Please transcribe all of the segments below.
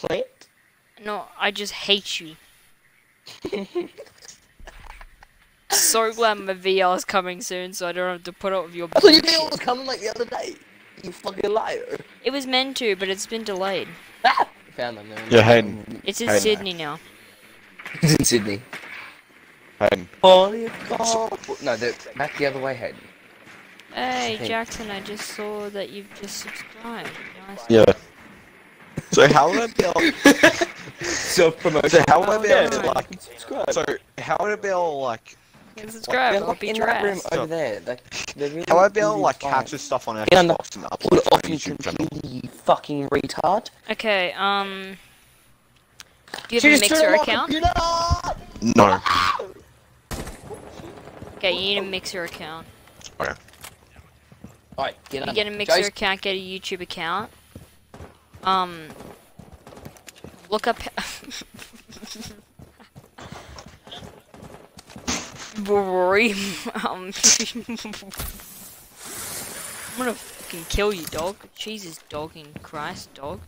plant? No, I just hate you. so glad my VR is coming soon, so I don't have to put up with your I thought your bullshit. video was coming like the other day. You fucking liar. It was meant to, but it's been delayed. Ah! Found them there. Yeah, Hayden. It's in Hey, Sydney now. It's in Sydney. Hayden. Holy God. No, they're back the other way, Hayden. Hey, Hey. Jackson, I just saw that you've just subscribed. Nice. Yeah. So how would I be able? Self promotion. So how would I be Yeah. like? subscribe. So how would I be like? And subscribe, They're I'll like beat in your that room over there. Like, really, How would I be really like fine. capture stuff on Get Xbox and upload it it off YouTube channel? you fucking retard. Okay, um... Do you She have a Mixer account? No. Okay, you need a Mixer account. Okay. Alright, get on. You get a Mixer Jason, account, get a YouTube account. Um... Look up... Rory, um... I'm gonna fucking kill you, dog. Jesus, dog in Christ, dog.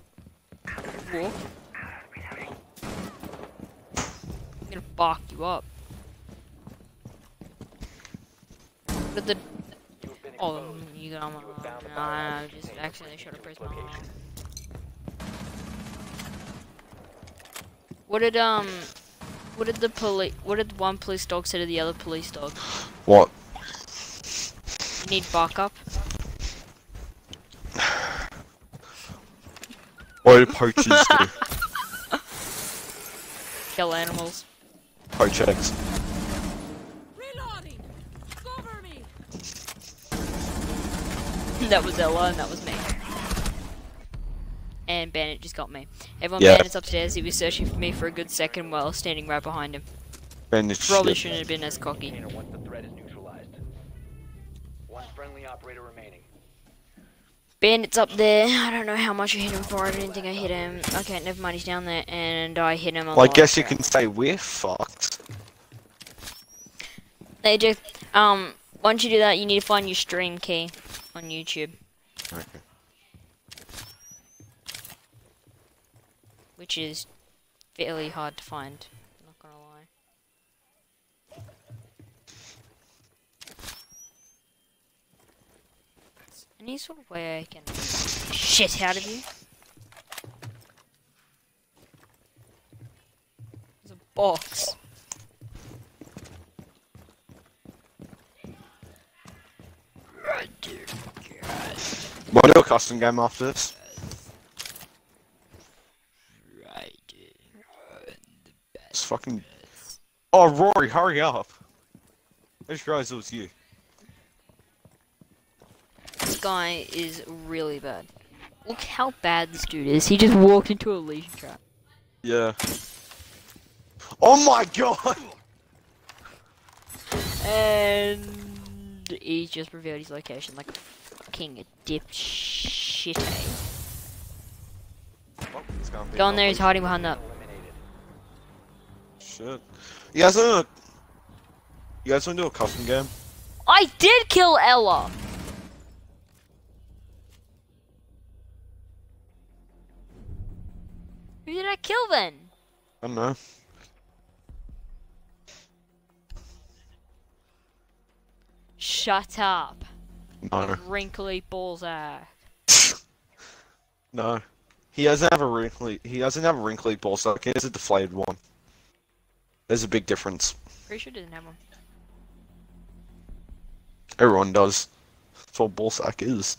Walk. I'm gonna bark you up. But the... Oh, you got my... No, I just accidentally shot a press my arm. What did, um... What did the police... What did one police dog say to the other police dog? What? You need backup? What do poachers do? Kill animals. Poach eggs. Reloading! Cover me! that was Ella and that was me. And Bandit just got me. Everyone Yeah. Bandit's upstairs, he was searching for me for a good second while standing right behind him. And it's Probably shit. shouldn't have been as cocky. Container once the threat is neutralized. One friendly operator remaining. Bandit's up there. I don't know how much I hit him for. I didn't think I hit him. Okay, never mind. He's down there, and I hit him. On Well, I guess you can say we're fucked. round. Hey, Jack. Um, once you do that, you need to find your stream key on YouTube, Okay. Which is fairly hard to find. Not gonna lie. Any sort of way I can shit out of you? There's a box. We'll do a custom game after this. Right there. It's fucking. Oh, Rory, hurry up! I just realized it was you. This guy is really bad. Look how bad this dude is. He just walked into a lesion trap. Yeah. Oh my god! And he's just revealed his location like a fucking dipshit. Eh? Oh, Go in there, he's hiding behind that. Shit. You guys wanna? You guys wanna do a custom game? I did kill Ella! Who did I kill then? I don't know. Shut up. No. Wrinkly Balzac. No. He doesn't have a wrinkly. He doesn't have a wrinkly ball sack. He has a deflated one. There's a big difference. Pretty sure didn't have one. Everyone does. That's what ball sack is.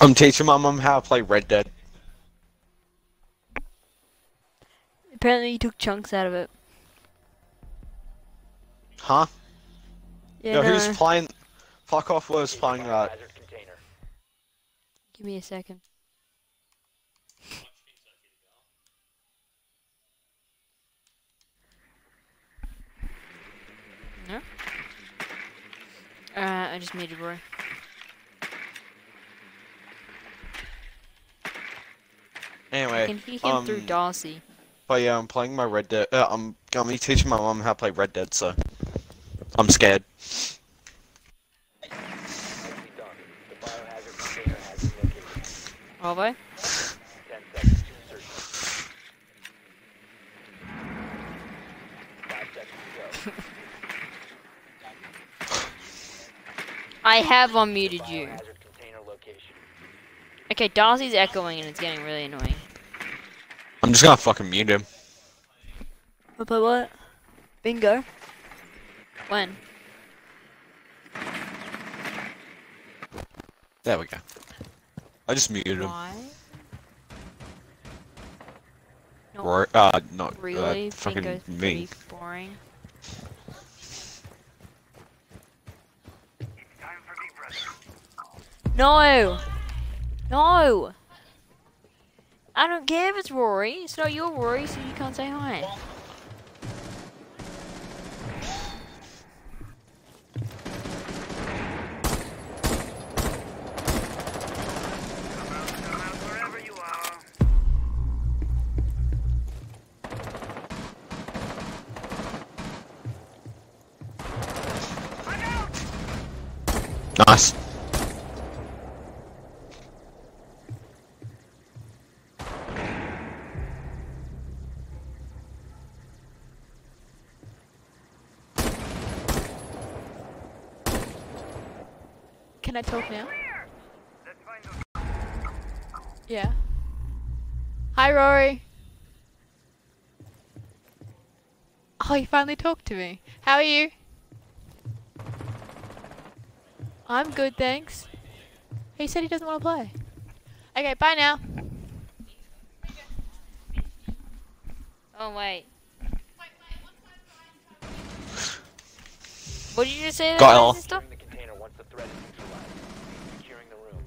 I'm teaching my mum how to play Red Dead. Apparently he took chunks out of it. Huh? Yeah, Yo, no. who's playing? Fuck off was playing that. Give me a second. No? Uh, I just muted Roy. I Anyway, can hear him through um, Darcy. But yeah, I'm playing my Red Dead. Uh, I'm gonna be teaching my mom how to play Red Dead, so I'm scared. Nicely done. The biohazard container has been located. Bravo. Ten seconds to insertion. Five seconds to go. I have unmuted you. Biohazard container location. Okay, Darcy's echoing and it's getting really annoying. I'm just gonna fucking mute him. But what? Bingo. When? There we go. I just muted him. Why? Not Rory, uh, not really. uh, fucking me. boring. No! No! I don't care if it's Rory. It's not your Rory, so you can't say hi. Nice. Can I talk now? Yeah. Hi, Rory. Oh, you finally talked to me. How are you? I'm good, thanks. He said he doesn't want to play. Okay, bye now. Oh, wait. What did you just say? Got there, all. sister? Securing the container once the threat is neutralized. Securing the room.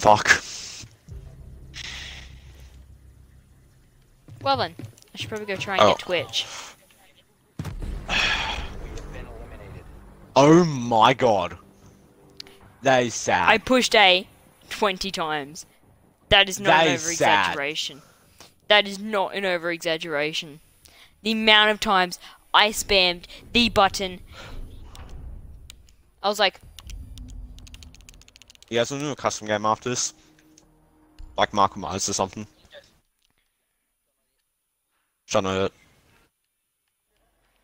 Fuck. Well then, I should probably go try and Oh. get Twitch. We have been eliminated. Oh my god. That is sad. I pushed A 20 times. That is not That an over exaggeration. That is not an over exaggeration. The amount of times I spammed the button. I was like, You guys want to do a custom game after this? Like Michael Myers or something? Know that.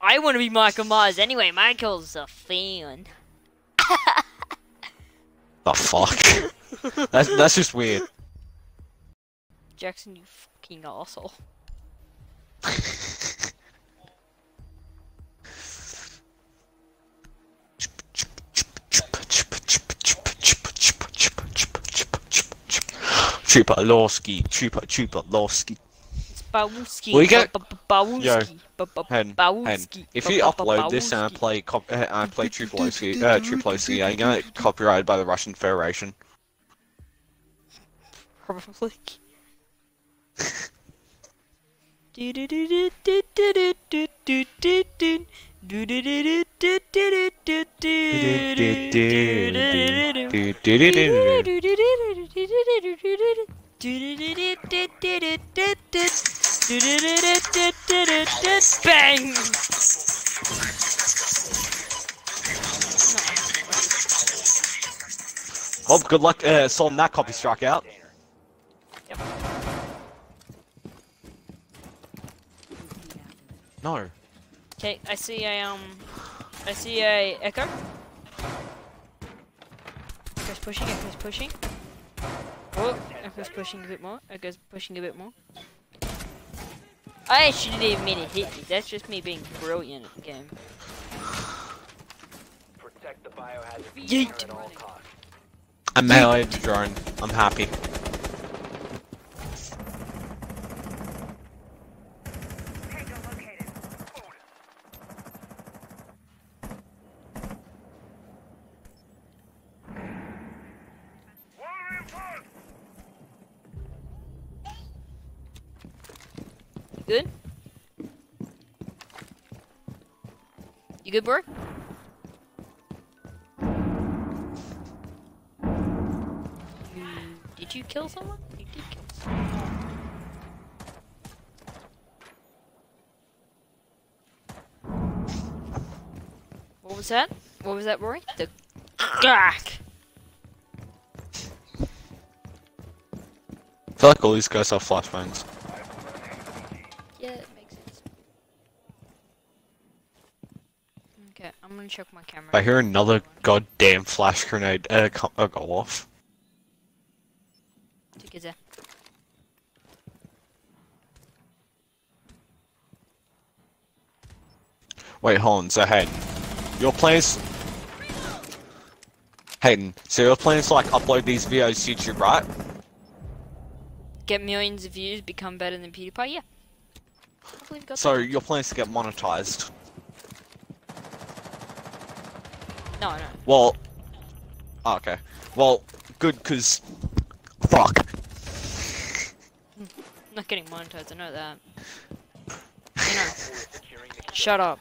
I want to be Michael Myers anyway. Michael's a fan. The fuck? that's that's just weird. Jackson, you fucking asshole. Chupa Lorski, Chupa Chupa Lorski. It's Bawuski. We get- ba- ba- Yo, ba- ba- Hen, Hen, if you ba- ba- upload this and I play cop- uh, I play Tripoloski, uh, Tripoloski, are you gonna get copyrighted by the Russian Federation? Probably. Bang! Well, good luck uh, sorting that copy strike out. No. Okay, I see a um, I see a echo. Echo's pushing. Echo's pushing. Oh, echo's pushing a bit more. Echo's pushing a bit more. I actually didn't even mean to hit you. That's just me being brilliant at the game. Protect the biohazard Yeet. at all costs. I meleeed the drone. I'm happy. Good? You good, bro? You, did you kill someone? You did kill someone. What was that? What was that, Rory? The crack. I feel like all these guys have flashbangs. Yeah, it makes sense. Okay, I'm gonna check my camera. I hear another goddamn flash grenade uh, co- uh, go off. Take it there. Wait, hold on. So Hayden, your plans? Hayden, so your plans to like upload these videos to YouTube, right? Get millions of views, become better than PewDiePie. Yeah. I believe you got So that. your plans to get monetized? No, no. Well, oh, okay. Well, good, cause fuck. I'm not getting monetized. I know that. You know. Shut up.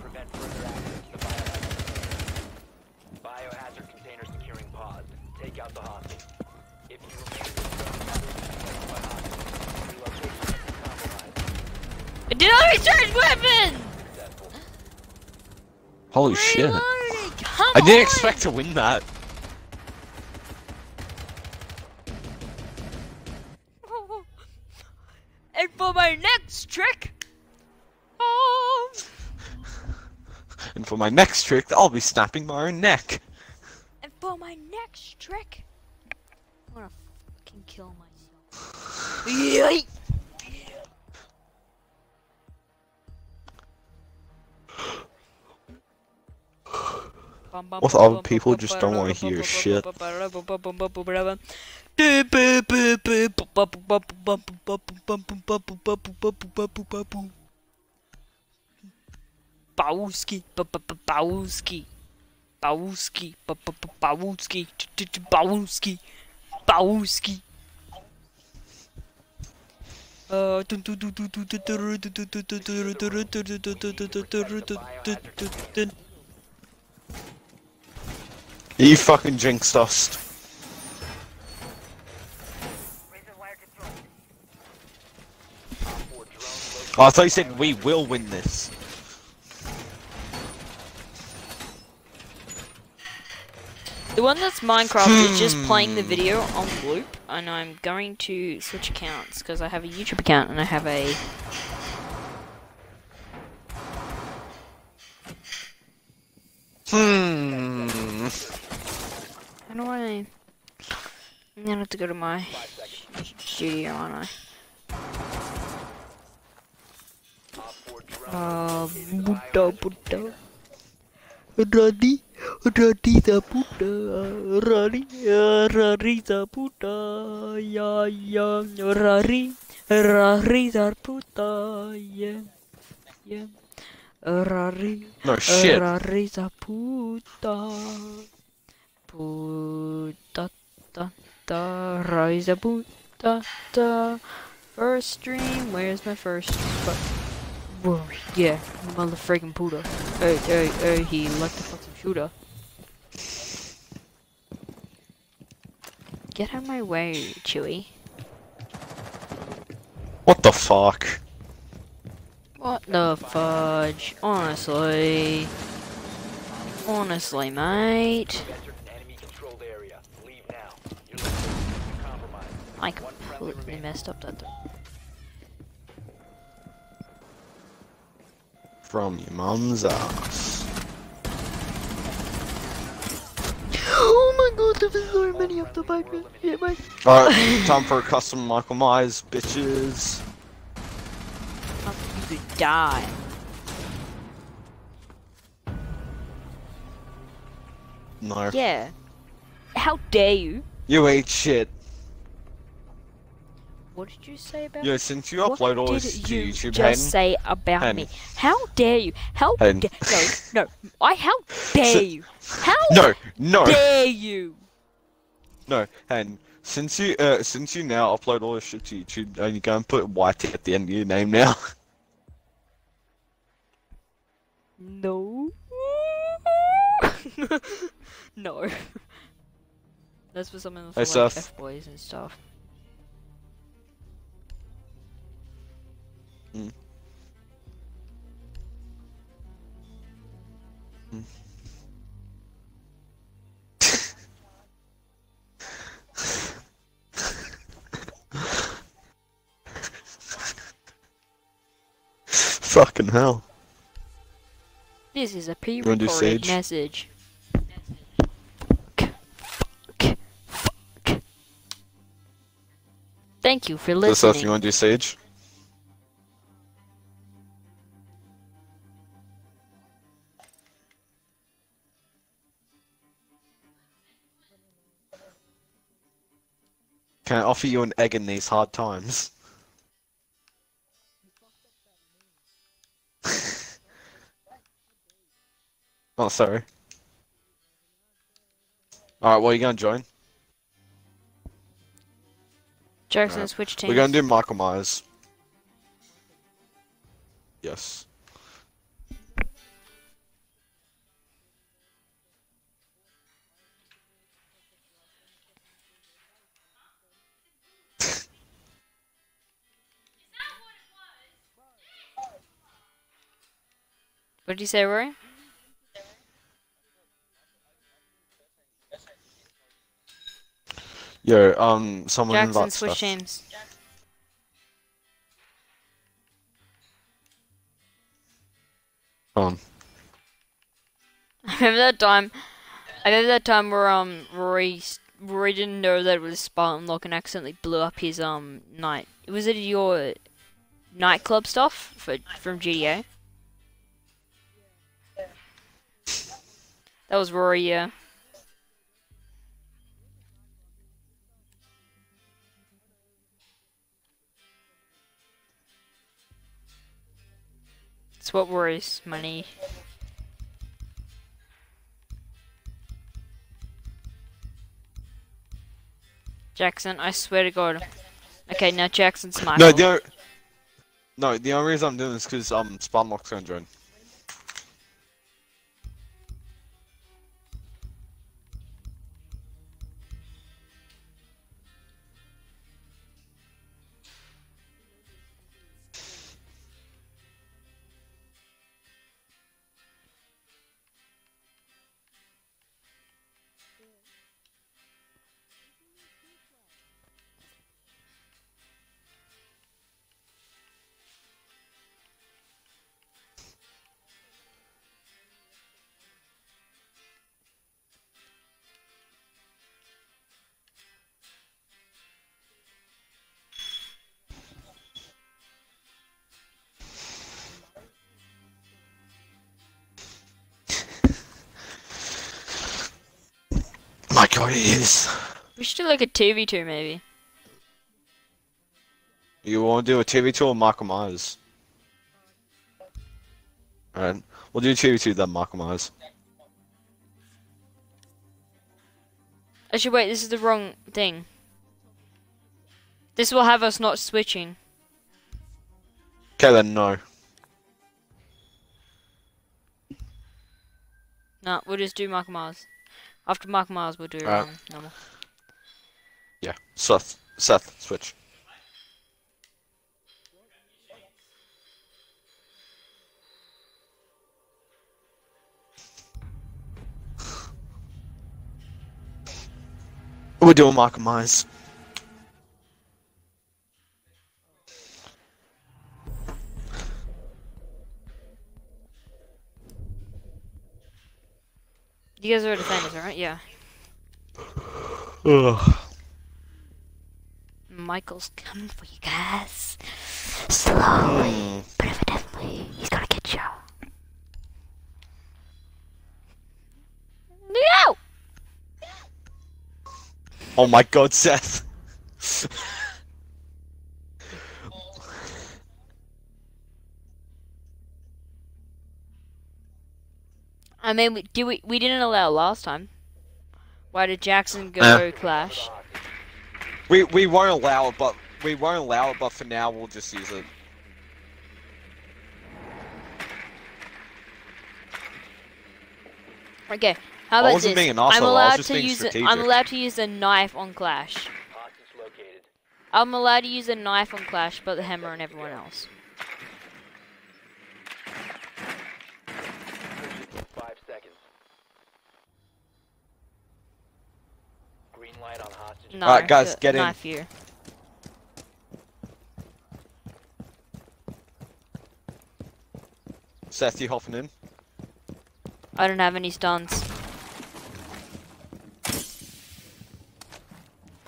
prevent further access to the biohazard. Biohazard container securing paused. Take out the hostage. If you remain in this zone, you will be by hostiles. Relocation is compromised. I did not recharge weapon! Holy shit! Come I didn't on! expect to win that. And for my next trick, um, And for my next trick, I'll be snapping my own neck. and for my next trick, I'm gonna fucking kill myself. Yeet! With other people just don't wanna hear shit. Bowski, Bowski, Bowski, Bowski, Bowski, Bowski. Uh, You fucking jinxed us. Oh, I thought you said we will win this. The one that's Minecraft is just playing the video on loop, and I'm going to switch accounts because I have a YouTube account and I have a. Hmm. How do I? I'm gonna have to go to my studio, aren't I? Uh, Buddha, Buddha. Rani, Rani Zaputa, Rani, Rani yeah, yeah, Rani, Rani the Buddha, yeah, yeah, Rani, No shit. Rani the Buddha, Buddha, da, da, Rani the Buddha, da. First stream, where's my first? But Whoa, yeah, motherfucking Buddha. Hey, hey, hey, he like the fucking shooter. Get out of my way, Chewy. What the fuck? What the fudge? Honestly. Honestly, mate. You entered an enemy controlled area. Leave now. Your location is compromised. I completely messed up that. From your mum's ass. Oh my god, there was so many of the bike. Yeah, my. Alright, time for a custom Michael Myers, bitches. You could die. No. Yeah. How dare you? You ate shit. What did you say about Yo, since you upload all this to you YouTube, just Hayden, say about Hayden. me? How dare you? How Hayden. da- no, no. I how dare So- you? How No, no, dare you? no, and Since you, uh, since you now upload all this shit to YouTube, are you going to put YT at the end of your name now? No. no. That's for something for Hey, like F boys and stuff. Mm. Mm. Fucking hell. This is a pre-recorded message. Thank you for listening. So, Seth, you want to do Sage? Can I offer you an egg in these hard times? oh, sorry. Alright, well, you gonna join? Jackson, Alright. switch teams. We're gonna do Michael Myers. Yes. What did you say, Rory? Yo, um, someone Jackson, invite switch Steph. teams. Um, I remember that time. I remember that time where um Rory Rory didn't know that it was Spartan Lock and accidentally blew up his um night. Was it your nightclub stuff for from GTA? That was Rory, yeah. It's what worries money. Jackson, I swear to God. Okay, now Jackson's Michael. no, the only, no, the only reason I'm doing this because um, Spartanlock's gonna join. Like a TV two maybe. You want to do a TV two of Michael Myers? Alright, we'll do TV two then Michael Myers. Actually, wait, this is the wrong thing. This will have us not switching. Okay then, no. No, we'll just do Michael Myers. After Michael Myers, we'll do Alright. um, normal. Yeah, Seth, Seth, switch. We're doing Michael Myers. You guys are defenders, alright? Yeah. Ugh. Michael's coming for you guys. Slowly, Hmm. but evidently, he's gonna get you. No! Oh my god, Seth. I mean, we, do we, we didn't allow last time. Why did Jackson go Uh. clash? We we won't allow it, but we won't allow it. But for now, we'll just use it. Okay, how I about wasn't this? being an I'm arsehole, I was allowed just to use a, I'm allowed to use a knife on Clash. I'm allowed to use a knife on Clash, but the hammer on everyone else. light on hostage. No. Alright, guys, get in. Knife here. Seth, you hopping in? I don't have any stuns.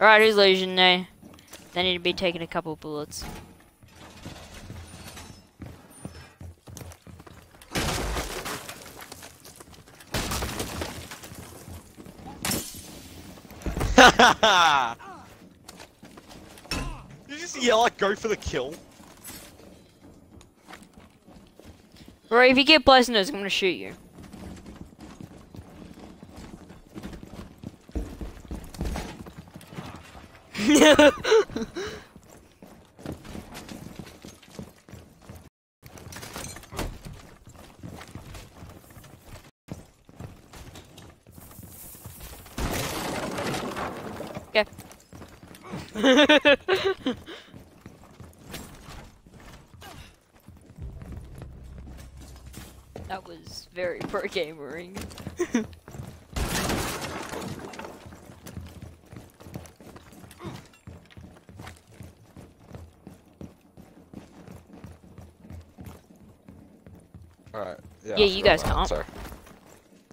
Alright, who's Lesion now? They need to be taking a couple bullets. You just yell like go for the kill. Rory, if you get poisonous, I'm gonna shoot you. okay. That was very pro gamering. Alright. Yeah, I you guys about can't. Sorry.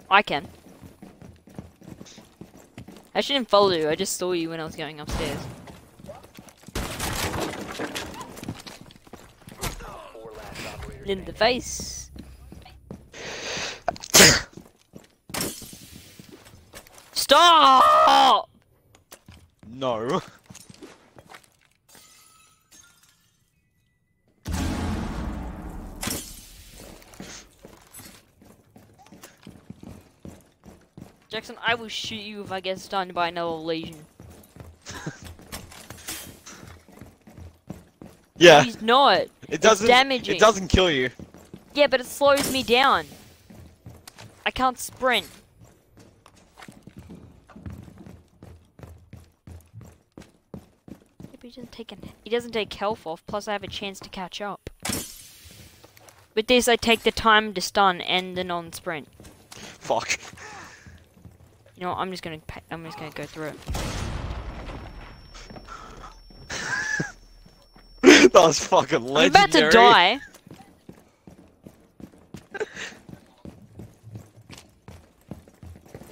I can. I shouldn't follow you, I just saw you when I was going upstairs. Four last operators In the face. Stop! No. Jackson, I will shoot you if I get stunned by another lesion. Yeah. He's not. It doesn't. damaging. It doesn't kill you. Yeah, but it slows me down. I can't sprint. Yeah, but he doesn't take an, he doesn't take health off. Plus, I have a chance to catch up. With this, I take the time to stun and the non-sprint. Fuck. You know, what, I'm just gonna I'm just gonna go through it. that was fucking I'm legendary. about to die.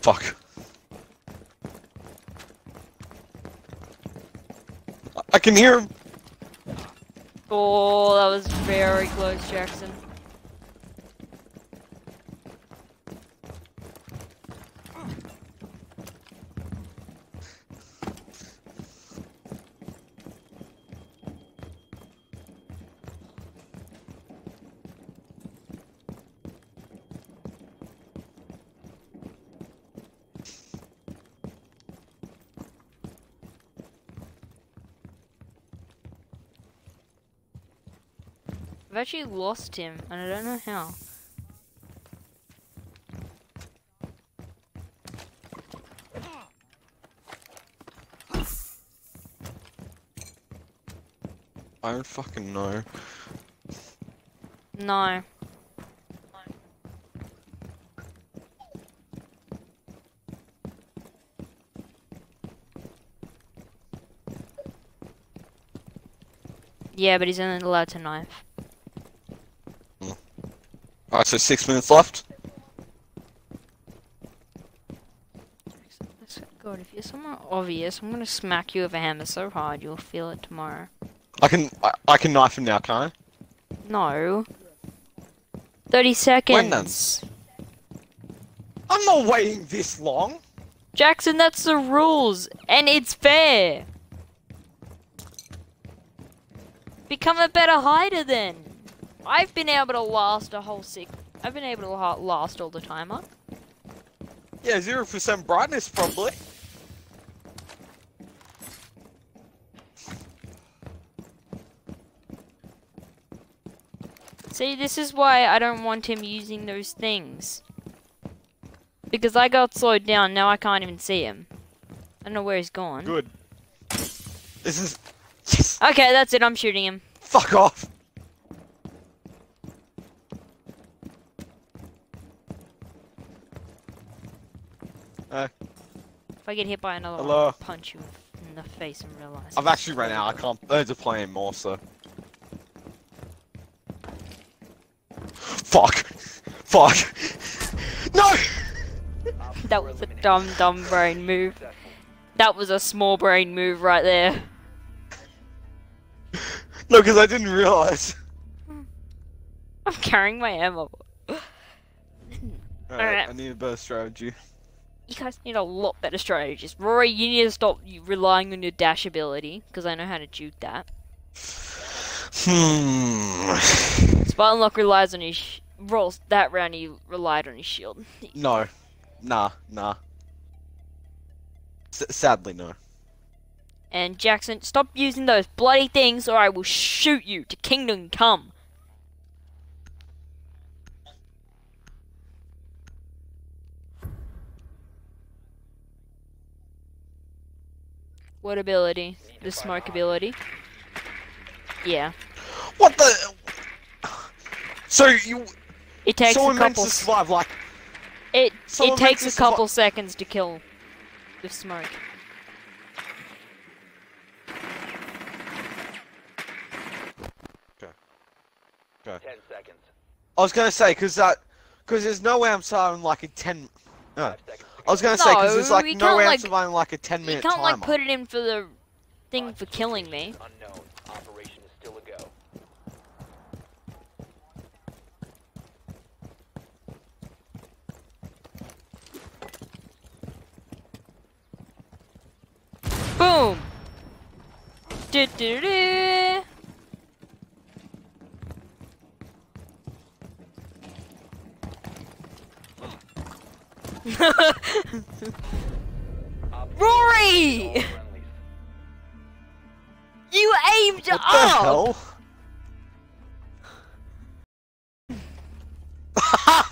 Fuck. I- can hear him. Oh, that was very close, Jackson. Actually lost him, and I don't know how. I don't fucking know. No. Yeah, but he's only allowed to knife. Alright, so six minutes left. God, if you're somewhere obvious, I'm gonna smack you with a hammer so hard you'll feel it tomorrow. I can I, I can knife him now, can't I? No. 30 seconds. then? I'm not waiting this long. Jackson, that's the rules, and it's fair. Become a better hider then. I've been able to last a whole six. I've been able to last all the timer. Yeah, zero percent brightness probably. See, this is why I don't want him using those things. Because I got slowed down, now I can't even see him. I don't know where he's gone. Good. This is yes. Okay, that's it, I'm shooting him. Fuck off. Uh, If I get hit by another one, I'll punch you in the face and realize. I've actually ran out. I can't. I to play more, so. Fuck! Fuck! No! That was a dumb, dumb brain move. That was a small brain move right there. No, because I didn't realize. I'm carrying my ammo. Alright, I need a better strategy. You guys need a lot better strategies. Rory, you need to stop relying on your dash ability, because I know how to juke that. Hmm. Spartan Lock relies on his rolls. That round he relied on his shield. No. Nah, nah. S sadly, no. And Jackson, stop using those bloody things or I will shoot you to Kingdom Come. What ability? The smoke ability? Yeah. What the? So you? It takes someone a meant couple to survive like it someone it takes a survi- couple seconds to kill with smoke. Okay. Ten seconds. I was gonna say, cause that, cause there's no way I'm surviving like a ten. No, Five seconds. I was gonna say, cause there's like no can't, way I'm like- surviving like a ten You minute can't timer. like put it in for the thing for killing me. Unknown. Operation is still a go. Boom! Du -du -du. Rory! You aimed what the hell?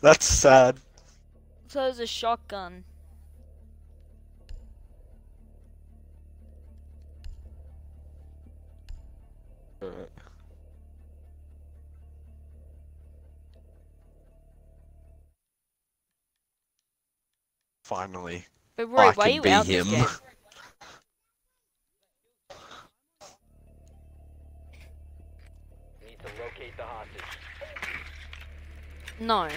That's sad. So there's a shotgun. Uh, Finally. But Rory, I why are can you be out this him. game? Need to locate the hostage. No.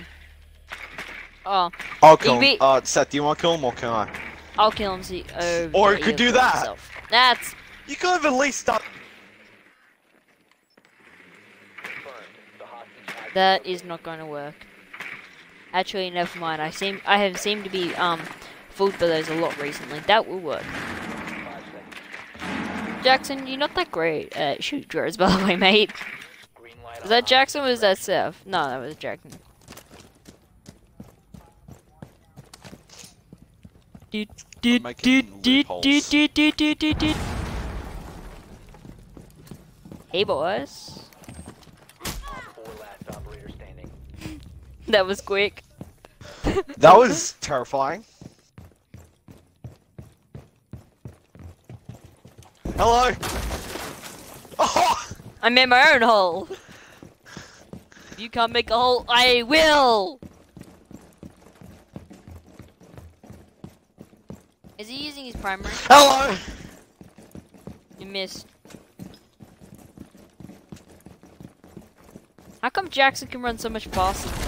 Oh, I'll kill him. Uh, Seth, do you want to kill him or can I? I'll kill him. See, oh, Or you could do that. That's You could have at least start. Confirmed. The hostage has that been not going to work. Actually, never mind. I seem I have seemed to be um fooled by those a lot recently. That will work. Jackson, you're not that great at shoot drawers, by the way, mate. Was that. Jackson or was that Seth? No, that was Jackson. Doot, doot, loopholes. doot, doot, doot, doot, doot, doot. Hey boys. Op four last operator standing. That was quick. That was terrifying. Hello. Oh! I made my own hole. If you can't make a hole, I will. Is he using his primary? Hello. You missed. How come Jackson can run so much faster?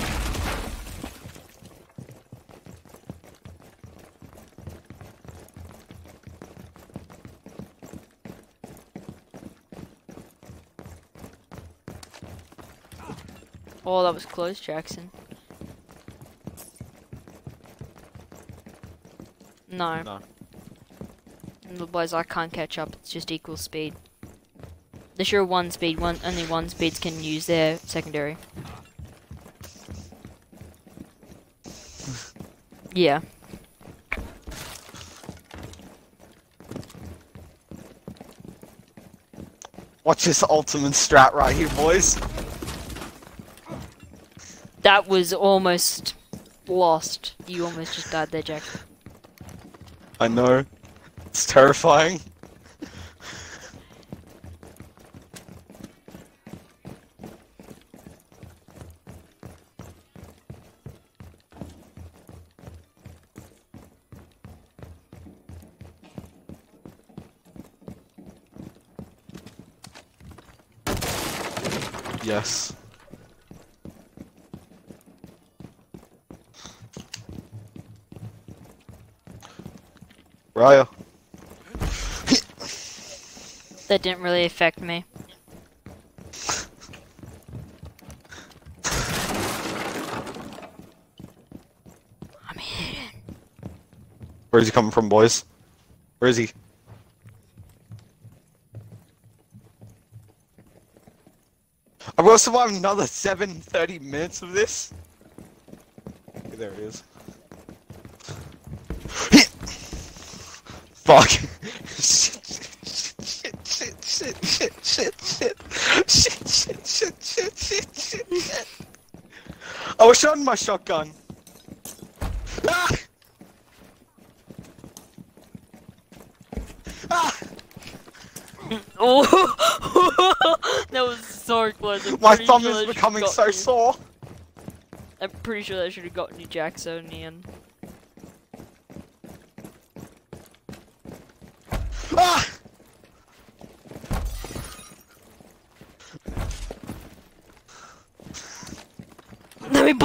Oh, that was close, Jackson. No. No. Otherwise, I can't catch up. It's just equal speed. There's sure one speed. One only one speeds can use their secondary. Yeah. Watch this ultimate strat right here, boys. That was almost lost. You almost just died there, Jack. I know. It's terrifying. yes. Raya. That didn't really affect me. I'm hidden. Where is he coming from, boys? Where is he? I will survive another 7 30 minutes of this. Okay, there he is. Fuck. shit, shit, shit, shit, shit, shit, shit, shit, shit, shit, shit, shit, shit, shit. I was shooting my shotgun. Ah! Ah! Oh, that was so close. I'm My thumb sure is becoming so you. sore. I'm pretty sure that should have gotten you Jacksonian. Ah!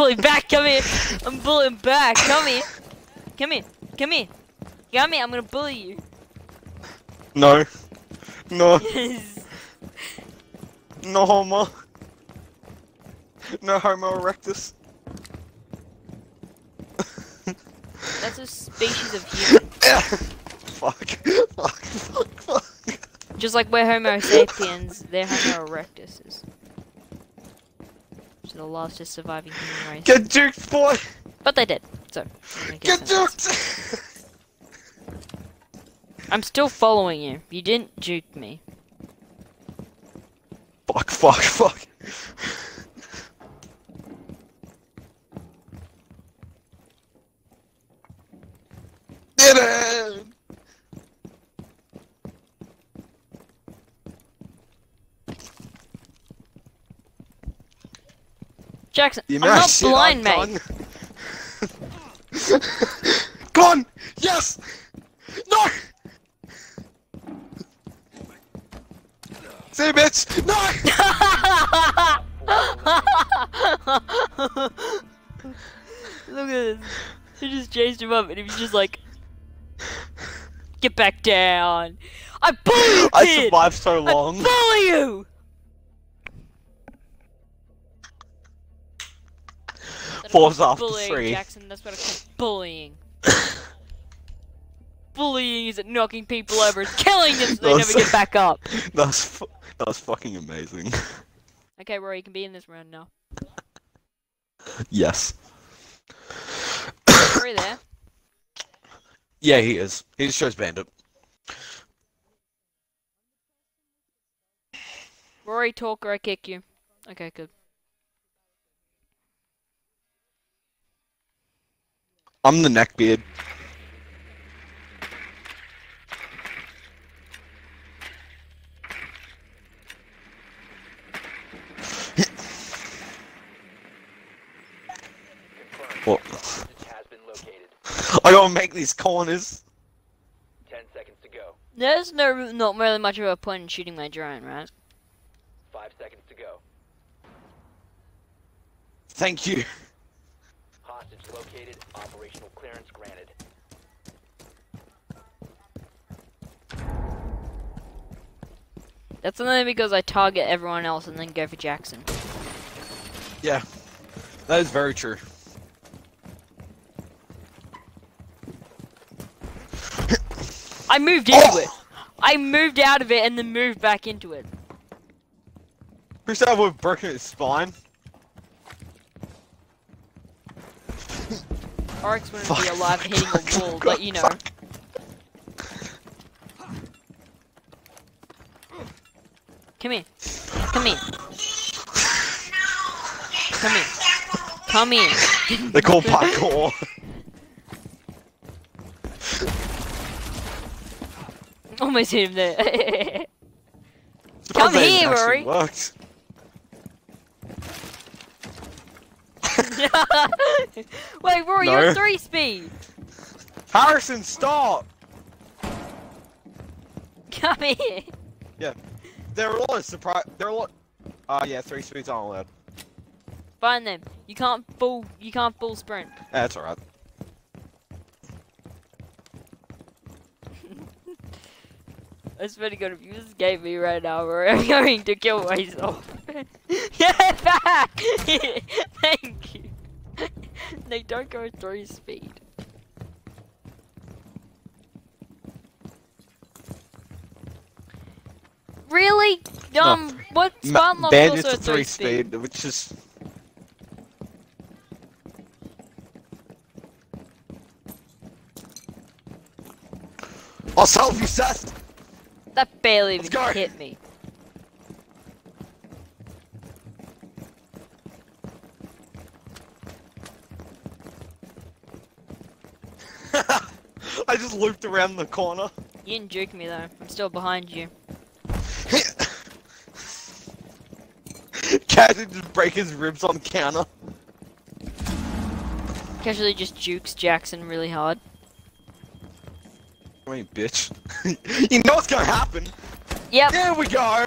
Bully back. Come here. I'm bullying back. Come here. Come here. Come here. Come here. I'm gonna bully you. No. No. Yes. No homo. No homo erectus. That's a species of human. fuck. Fuck. Fuck. Fuck. Just like we're Homo sapiens, they're Homo erectuses. The last surviving human race. Get juked, boy. But they did. So. Get juked. I'm still following you. You didn't juke me. fuck. Fuck. Fuck. Did it. Jackson, I'm not blind, mate. Go on! Yes! No! See you, bitch! No! Look at this. He just chased him up and he was just like, Get back down. I bully you, I survived so long. I bully you! That's off after bullying. Jackson, that's what I call bullying. bullying isn't knocking people over, killing them so they never get back up. That's that was fucking amazing. Okay, Rory, you can be in this round now. yes. Rory there. Yeah, he is. He just shows Bandit. Rory, talk or I kick you. Okay, good. I'm the neckbeard. Confirmed. What? Hostage has been located. I gotta make these corners. Ten seconds to go. There's no not really much of a point in shooting my drone, right? Five seconds to go. Thank you. Hostage located. Operational clearance granted. That's only because I target everyone else and then go for Jackson. Yeah. That is very true. I moved into Oh! it. I moved out of it and then moved back into it. Who said I would have broken his spine? Oryx wouldn't be alive fuck, hitting fuck, a wall, fuck, but you know. fuck. Come here. Come here. Come here. Come here. They call parkour. Almost hit him there. Come here, Rory. Worked. Wait, Rory, No. you're three speed. Harrison, stop! Come here. Yeah, they're a lot of surprise. They're a lot. Oh yeah, three speeds aren't allowed. Find them. You can't full. You can't full sprint. That's alright. I swear good if you escape me right now, I'm going to kill myself. Get back! Thank you. they don't go three speed. Really? No. Um, what Ma- Spartan Lock's Bandits also three three speed. speed, which is I'll self assessed. That barely Let's even go. hit me. I just looped around the corner. You didn't juke me though. I'm still behind you. Did just break his ribs on the counter. Casually just jukes Jackson really hard. I mean, bitch. you know what's gonna happen. Yep. There we go.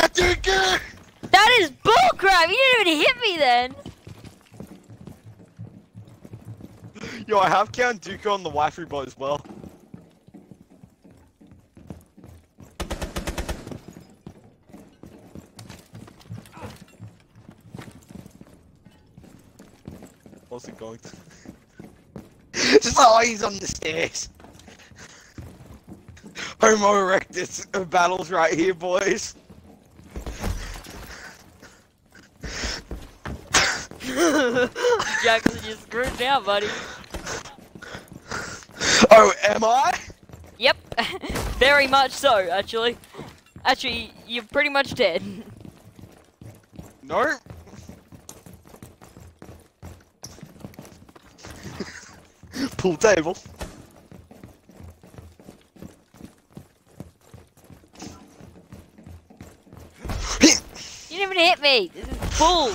Cat did it! That is bullcrap! You didn't even hit me then! Yo, I have Count Dooku on the waifu bot as well. What's it going to? Just like, oh, he's on the stairs. Homo erectus battles right here, boys. Jackson, you're screwed now, buddy. Oh, am I? Yep. Very much so, actually. Actually, you're pretty much dead. No. Pool table. You didn't even hit me! This is bull!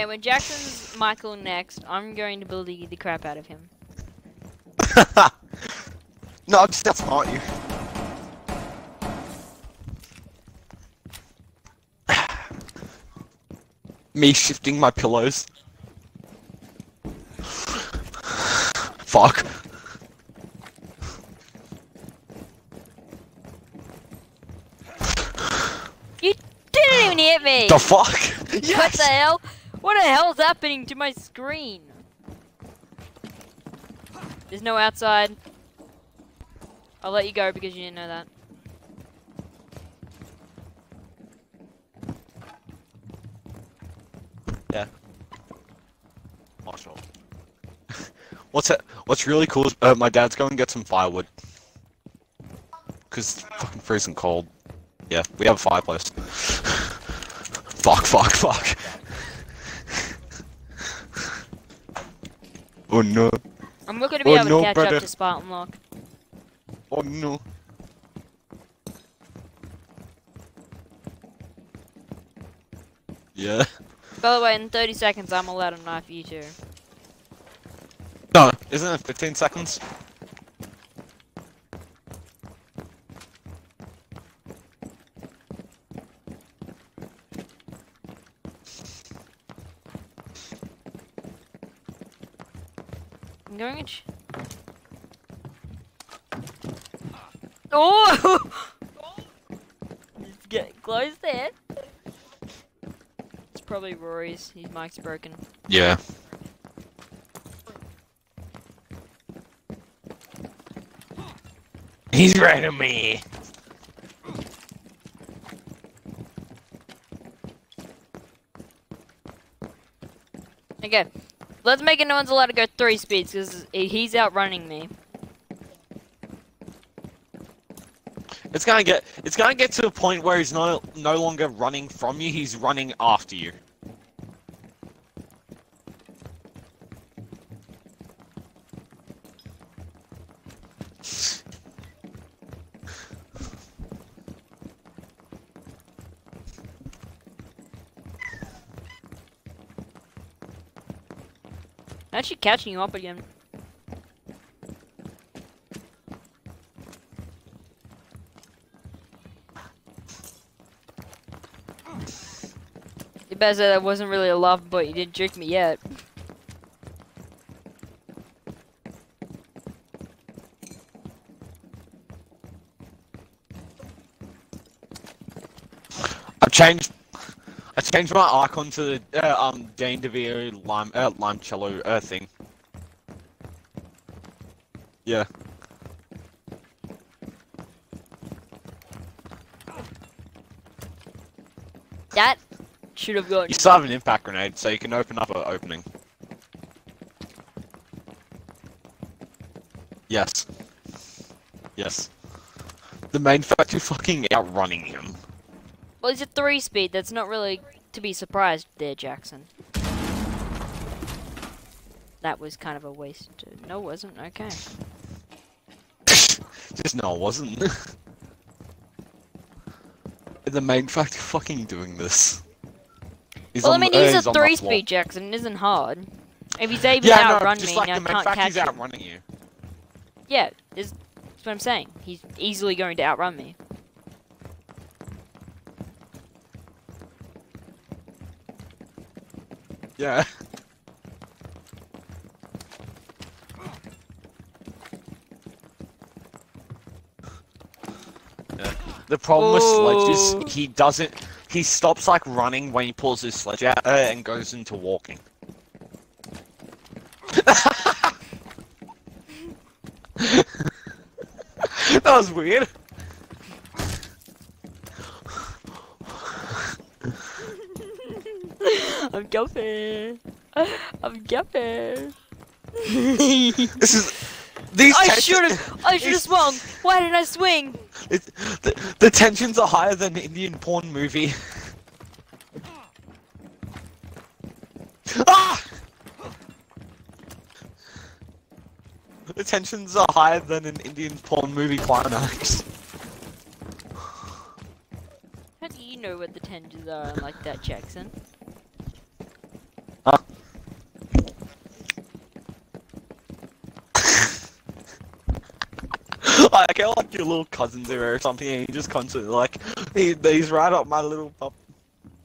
Okay, when Jackson's Michael next, I'm going to bully the crap out of him. no, I'm just not you. Me shifting my pillows. Fuck. You didn't even hit me! The fuck? What the hell? What the hell's happening to my screen? There's no outside. I'll let you go because you didn't know that. Yeah. Marshall. What's it? What's really cool is uh, my dad's going to get some firewood. Cause it's fucking freezing cold. Yeah, we have a fireplace. fuck, fuck, fuck. Oh no. I'm not going to be Oh, able no, to catch brother. up to Spartan Lock. Oh no. Yeah. By the way, in 30 seconds, I'm allowed to knife you too. No, isn't it 15 seconds? I'm going to. Oh! Just get close there. It's probably Rory's. His mic's broken. Yeah. He's right of me. Okay, let's make it no one's allowed to go three speeds because he's outrunning me. It's gonna get it's gonna get to a point where he's no no longer running from you, he's running after you. Catching you up again. You say that wasn't really a love, but you didn't trick me yet. I've changed. I changed my icon to the uh, um Danny DeVito lime uh, limoncello uh, thing. Yeah. That should have gone. You still have an impact grenade, so you can open up an opening. Yes. Yes. The main fact you're fucking outrunning him. Well, he's a three speed. That's not really to be surprised there, Jackson. That was kind of a waste. No, it wasn't. Okay. Just no, it wasn't. the main fact fucking doing this. is well, I mean, uh, he's a is on the three floor. speed, Jackson. It isn't hard. If he's able Yeah, to outrun just me, like I can't he's catch him. outrunning you. Yeah, that's what I'm saying. He's easily going to outrun me. Yeah. Yeah. The problem with Sledge Oh. is he doesn't. He stops like running when he pulls his sledge out uh, and goes into walking. that was weird. I'm jumping. I'm jumping. This is. These I should have. I should have swung. Why didn't I swing? It, the, the tensions are higher than an Indian porn movie. ah! The tensions are higher than an Indian porn movie climax. How do you know what the tensions are like that, Jackson? I get like your little cousins there or something, and he just constantly like, he, he's right up my little bum.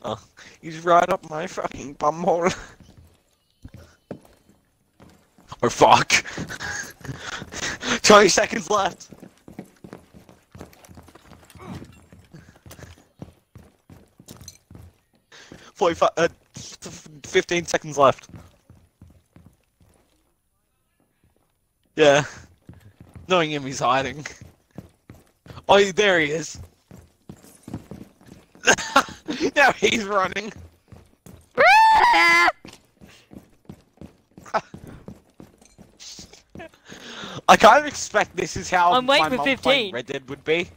Oh, he's right up my fucking bum hole. oh fuck! Twenty seconds left. Forty-five. Uh, fifteen seconds left. Yeah. Knowing him, he's hiding. Oh, there he is. now he's running. I kind of expect this is how I'm waiting my for mum 15. playing Red Dead would be.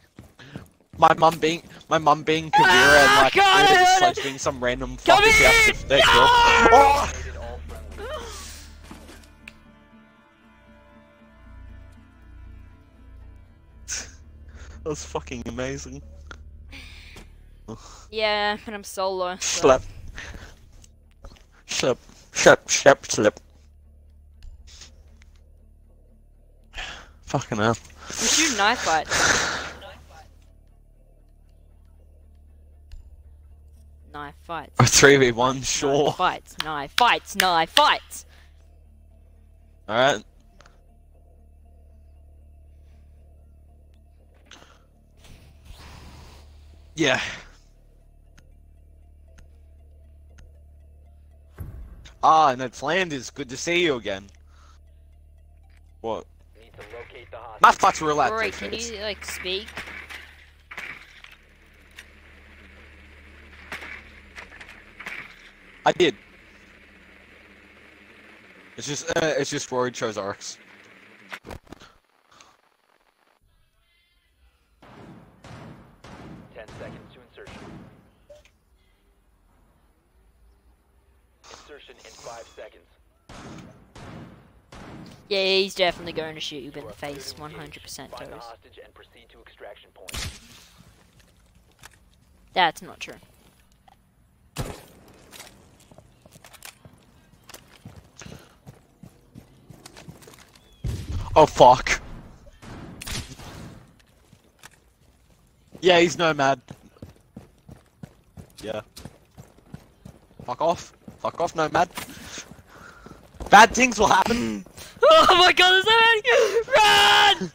My mum being my mum being Caveira and ah, like God, heard Sledge being some random out in! to their was fucking amazing. Yeah, and I'm solo. so- Slap. Slap. Slap. Slap. Slap. Fucking hell. We should do knife fight. Knife fights. A 3v1, Knife sure. fights. Knife fights. Knife fights. Alright. Yeah. Ah, and it's Landers. Good to see you again. What? Need to locate the hostage. My thoughts were allowed Rory, can you like speak? I did. It's just, uh, it's just Rory chose arcs. Yeah, he's definitely going to shoot you in the face. 100% engage. Toes. hostage and proceed to extraction point. That's not true. Oh fuck. Yeah, he's nomad. Yeah. Fuck off. Fuck off, nomad. Bad things will happen. Oh my god, there's so many! Run!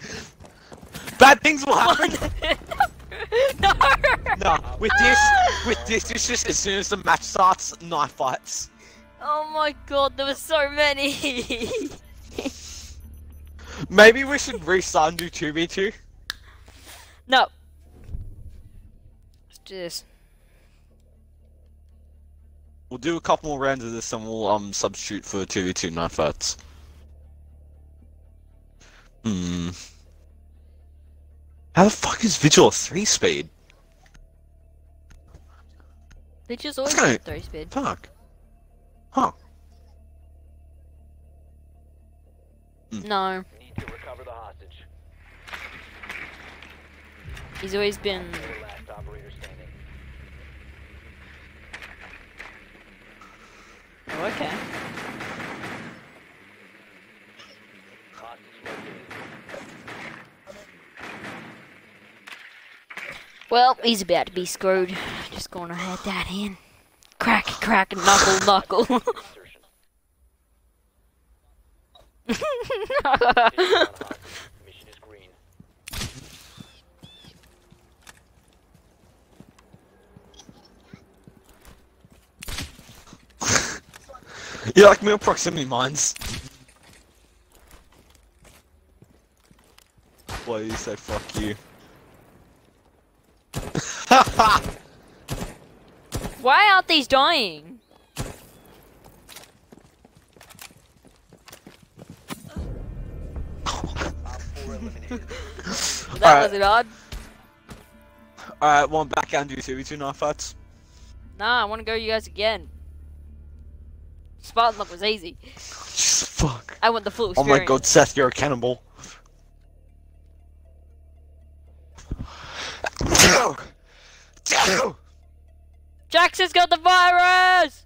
Bad things will happen. no! no, with this, with this, it's just as soon as the match starts, knife fights. Oh my god, there were so many! Maybe we should restart and do 2v2. no. Let's do this. We'll do a couple more rounds of this and we'll um substitute for 2v2 knife fights. Hmm. How the fuck is Vigil a 3 speed? Just always get three speed. Fuck. Huh. No, Need to recover the hostage. he's always been. The last operator standing. Oh, okay. Well, he's about to be screwed. Just gonna head that in. Crack, crack, knuckle, knuckle. On. You like meal proximity mines? Why you say fuck you? Why aren't these dying? Op 4 eliminated. That Alright. wasn't odd. Alright, one back and do 2v2 knife fights. Nah, I wanna go you guys again. Spartan look was easy. Jesus fuck. I want the full experience. Oh my god, Seth, you're a cannibal. Jackson's got the virus!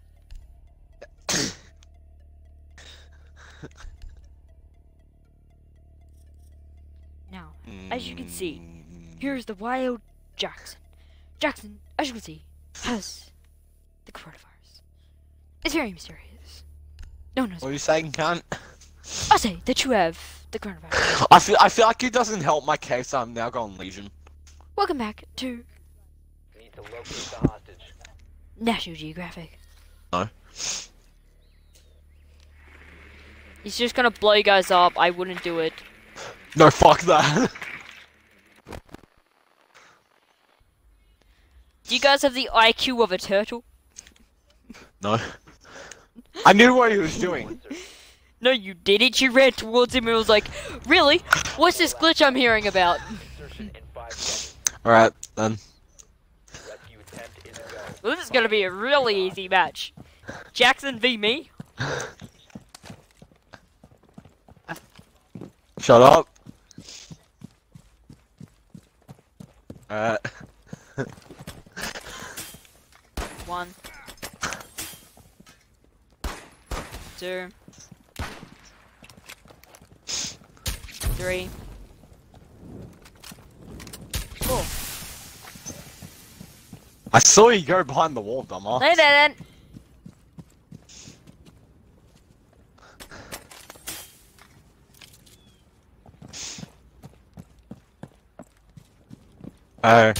now, as you can see, here's the wild Jackson. Jackson, as you can see, has the coronavirus. It's very mysterious. No one knows. What are you saying, cunt? I say that you have the coronavirus. I feel I feel like it doesn't help my case. I'm now going Lesion. Welcome back to to locate the hostage. National Geographic. No. He's just gonna blow you guys up. I wouldn't do it. No, fuck that. Do you guys have the IQ of a turtle? no. I knew what he was doing. No, you didn't. You ran towards him and was like, Really? What's this glitch I'm hearing about? Insertion in 5 seconds. Alright, then. Rescue attempt is a go. Well, this is gonna be a really easy match. Jackson v me? Shut up. Uh. Alright. One. Two. Three. Four. I saw you go behind the wall, dumbass. No, no, no. Oh.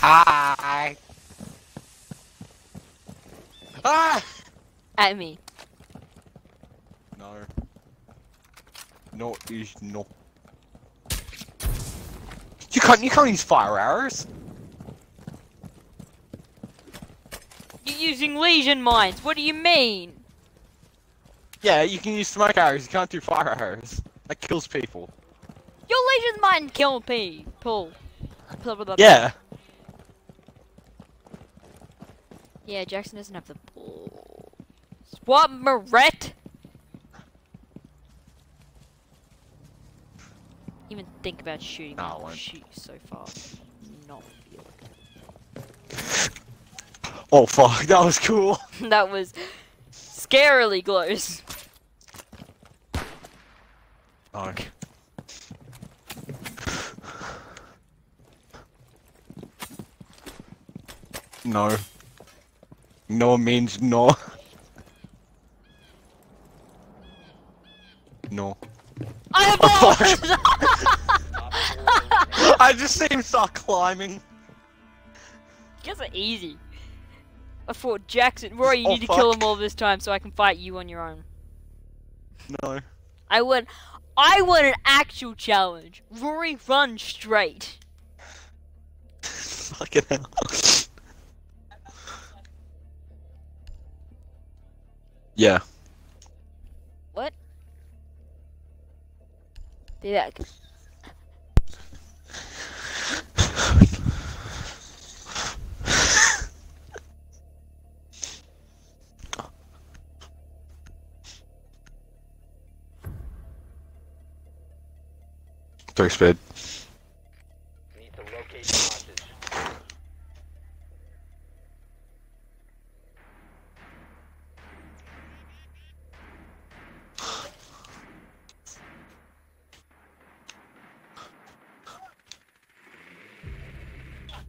Hi. Ah! At me. No. No is no. You can't. You can't use fire arrows. Using lesion mines. What do you mean? Yeah, you can use smoke arrows. You can't do fire arrows. That kills people. Your lesion mine kill people. Blah, blah, blah. Yeah. Yeah, Jackson doesn't have the balls. What, Moret? Even think about shooting No, I. Won't. shoot so far. Not feel Oh fuck, that was cool. that was scarily close. Fuck. No. No means no. No. I have oh, I just seem to start climbing. Guess guys easy. I fought Jackson, Roy, you Oh, need to kill fuck. him all this time so I can fight you on your own. No. I want, I want an actual challenge. Rory, run straight. Fucking hell. Yeah. What? Do that. Three speed. Need to locate the hostage.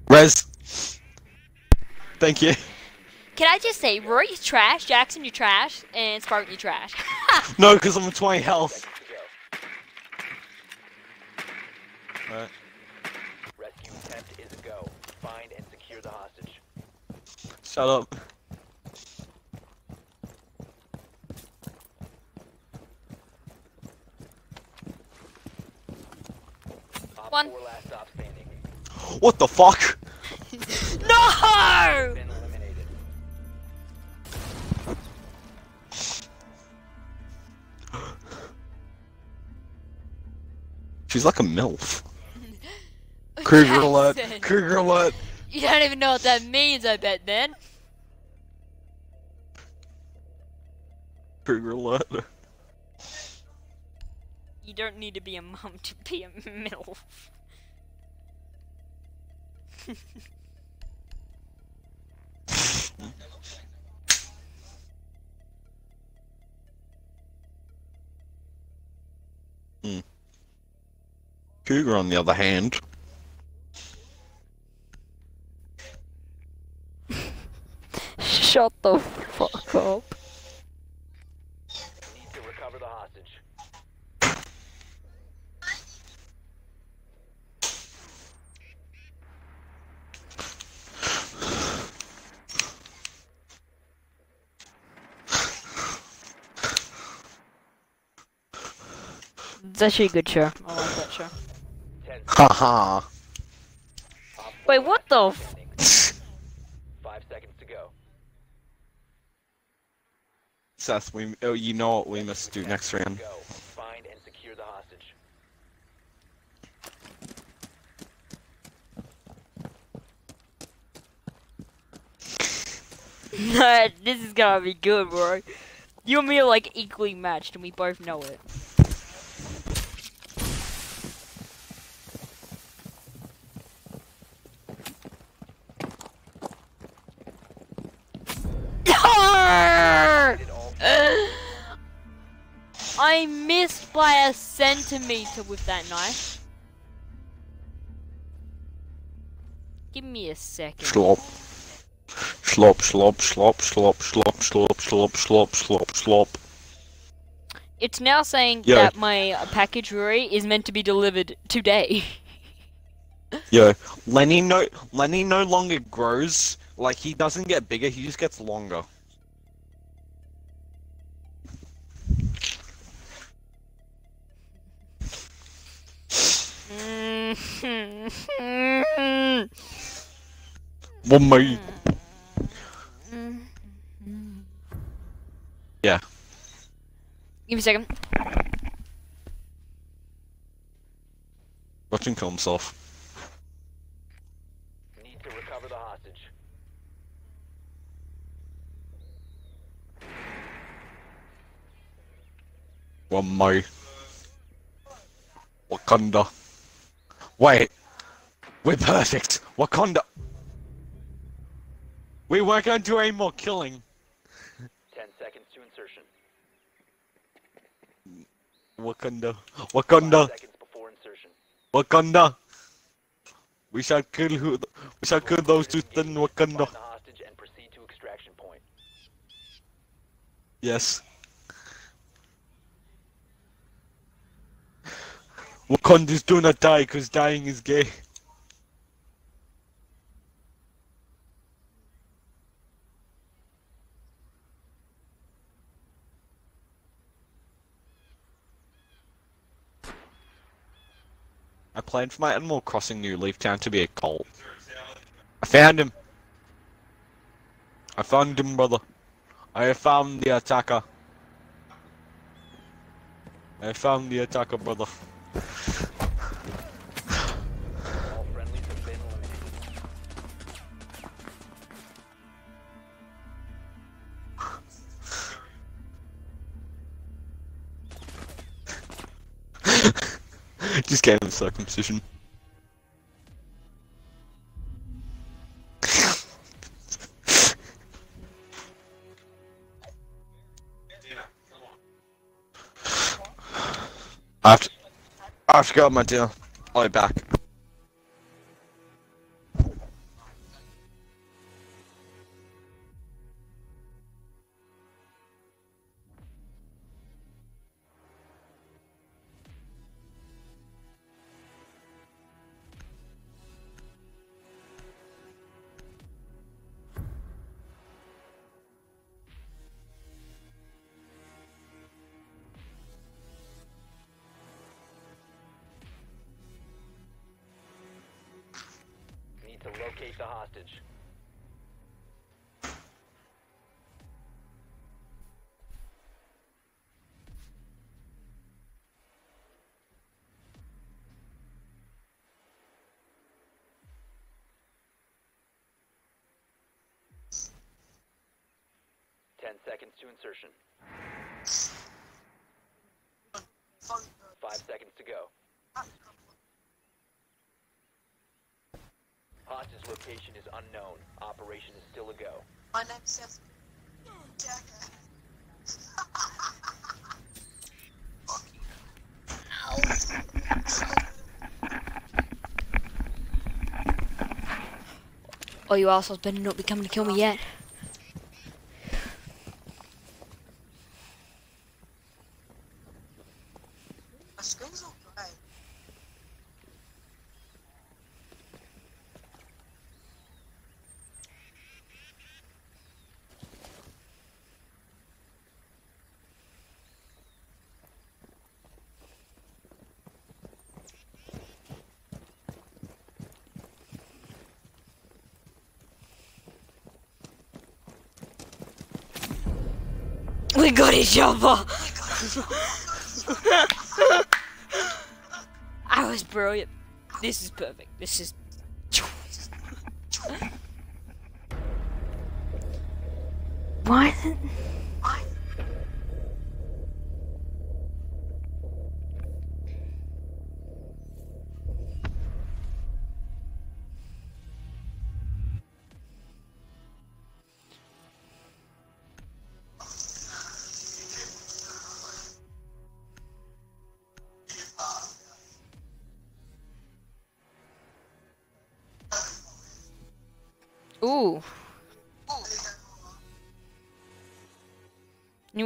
Res. Thank you. Can I just say, Rory's trash, Jackson, you're trash, and Spartan, you're trash. No, because I'm at 20 health. Seconds to go. Alright. Rescue attempt is a go. Find and secure the hostage. Shut up. One. 4 last stop standing. What the fuck? no! She's like a MILF. Kruger alert. Jackson, Kruger alert. You don't even know what that means, I bet, then. Kruger. You don't need to be a mum to be a MILF. Hmm. Cougar, on the other hand. Shut the fuck up. Need to recover the hostage. It's actually a good show. I like that show. Haha. Wait, what the f- Five seconds to go. Seth, we oh, you know what we must do next round. Go. Find and secure the hostage. this is gonna be good, bro. You and me are like equally matched, and we both know it. Centimeter with that knife. Give me a second. Slop. Slop, slop, slop, slop, slop, slop, slop, slop, slop, slop. It's now saying Yo. that my package Rory is meant to be delivered today. Yo, Lenny no Lenny no longer grows. Like he doesn't get bigger, he just gets longer. Mummy. Yeah. Give me a second. Watching comms off. Need to recover the hostage. One more. Wakanda. Wait. We're perfect. Wakanda. We weren't going to do any more killing. Ten seconds to insertion. Wakanda. Wakanda. Insertion. Wakanda. We shall kill who. We shall kill those two in Wakanda. Yes. Wakandans do not die because dying is gay. I planned for my Animal Crossing New Leaf Town to be a cult. I found him. I found him, brother. I have found the attacker. I found the attacker, brother. Just gave him circumcision. To, I forgot my deal. I'll be back. Insertion. Five seconds to go. Hostage location is unknown. Operation is still a go. My name's Seth. Oh, you assholes better not be coming to kill me yet. My screen's all grey. We got each other. I was brilliant. This is perfect. This is. Why? is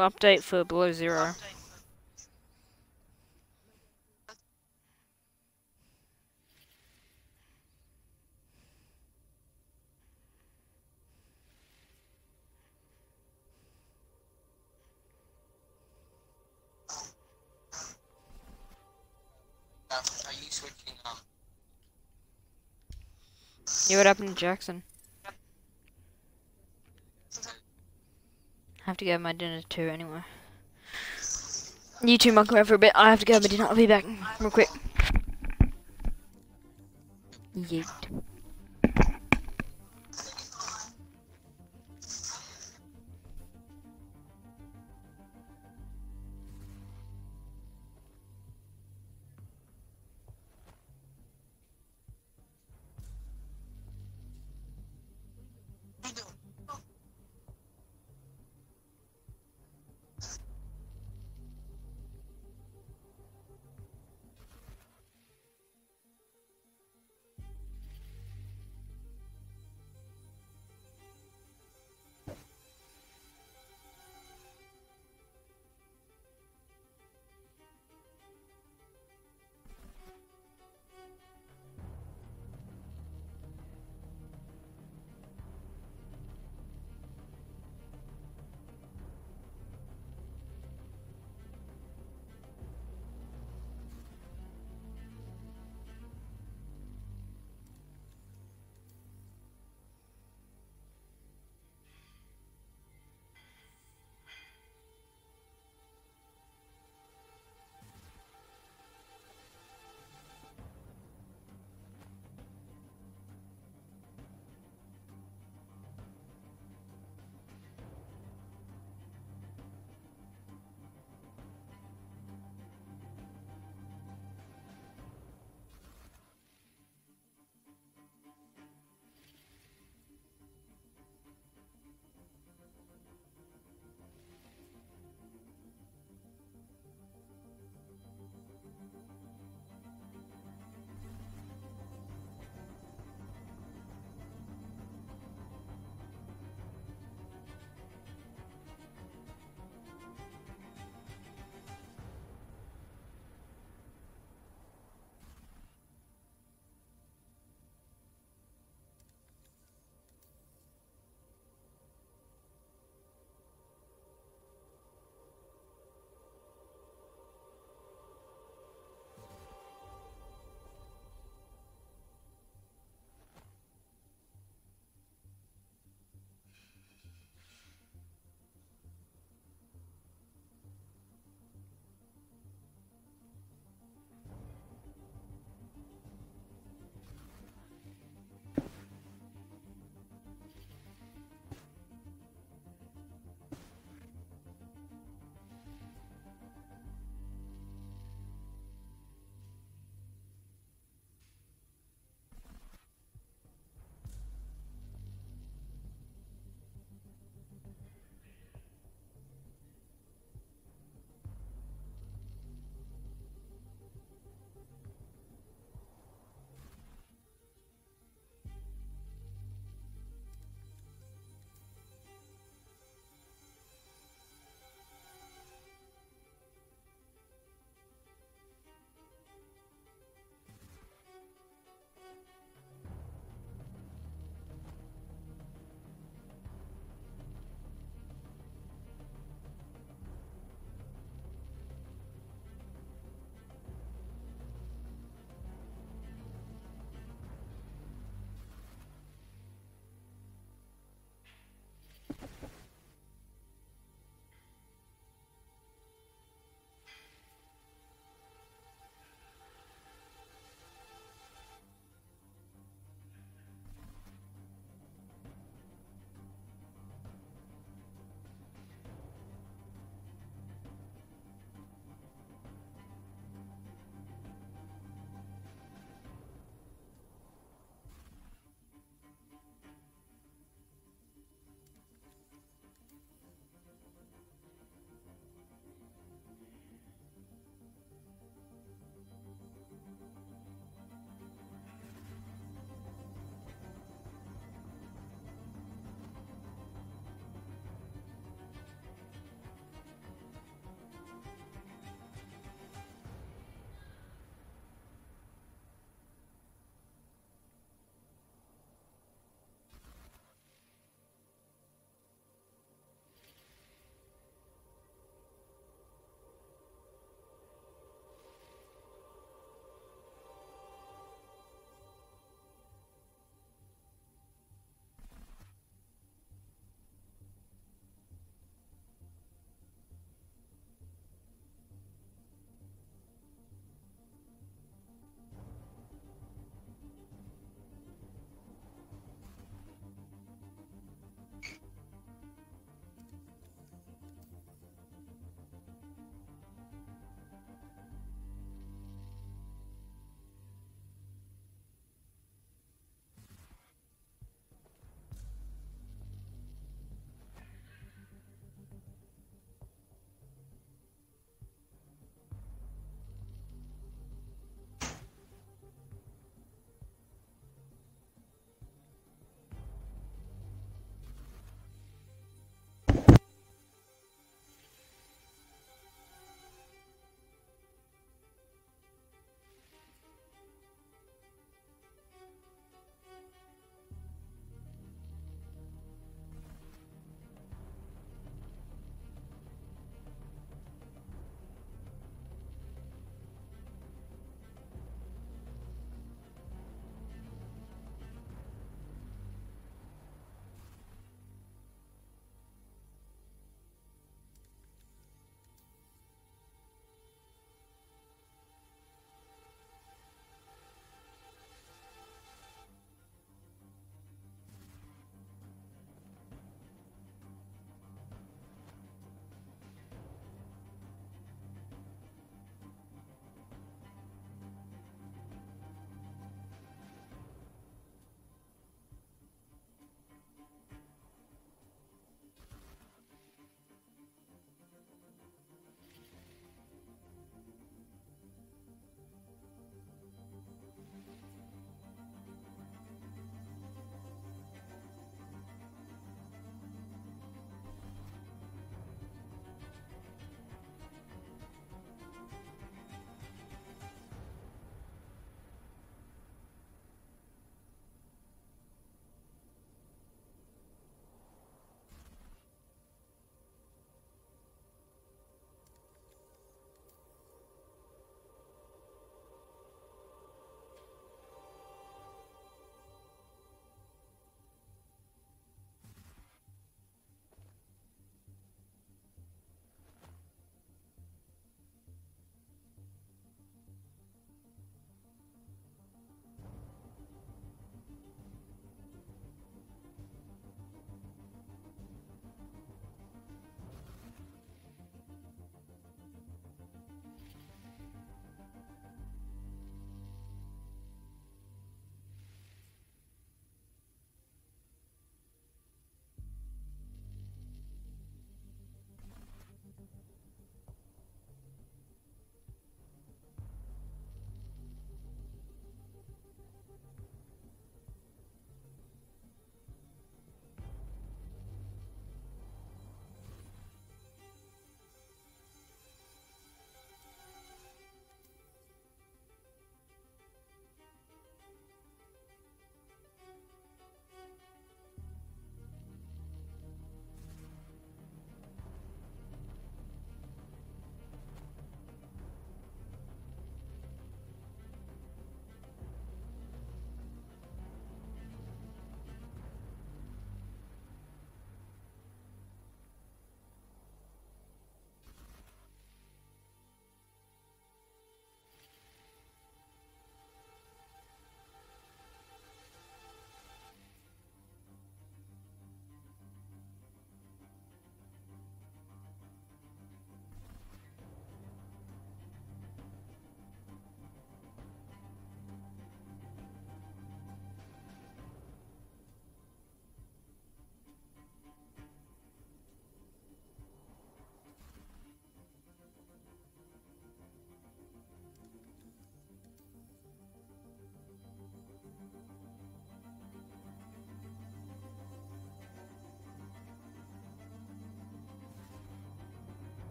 update for below zero. You switching, Yeah, what happened to Jackson? Have to go have my dinner too anyway. You two monk around for a bit. I have to go have my dinner. I'll be back real quick. Yeet.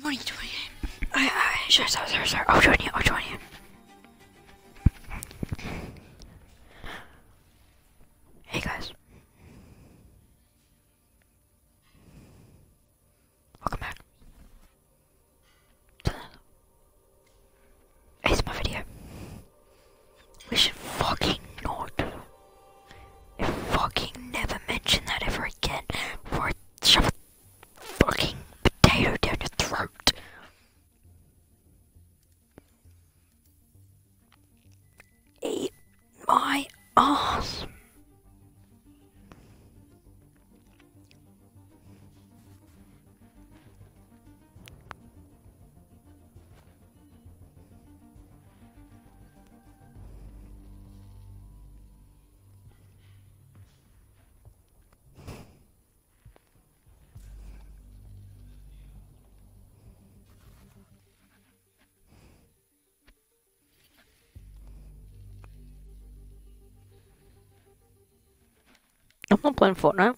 What are you doing? I, I, sorry, sorry, sorry, sorry. I'll join you. I'll not playing Fortnite.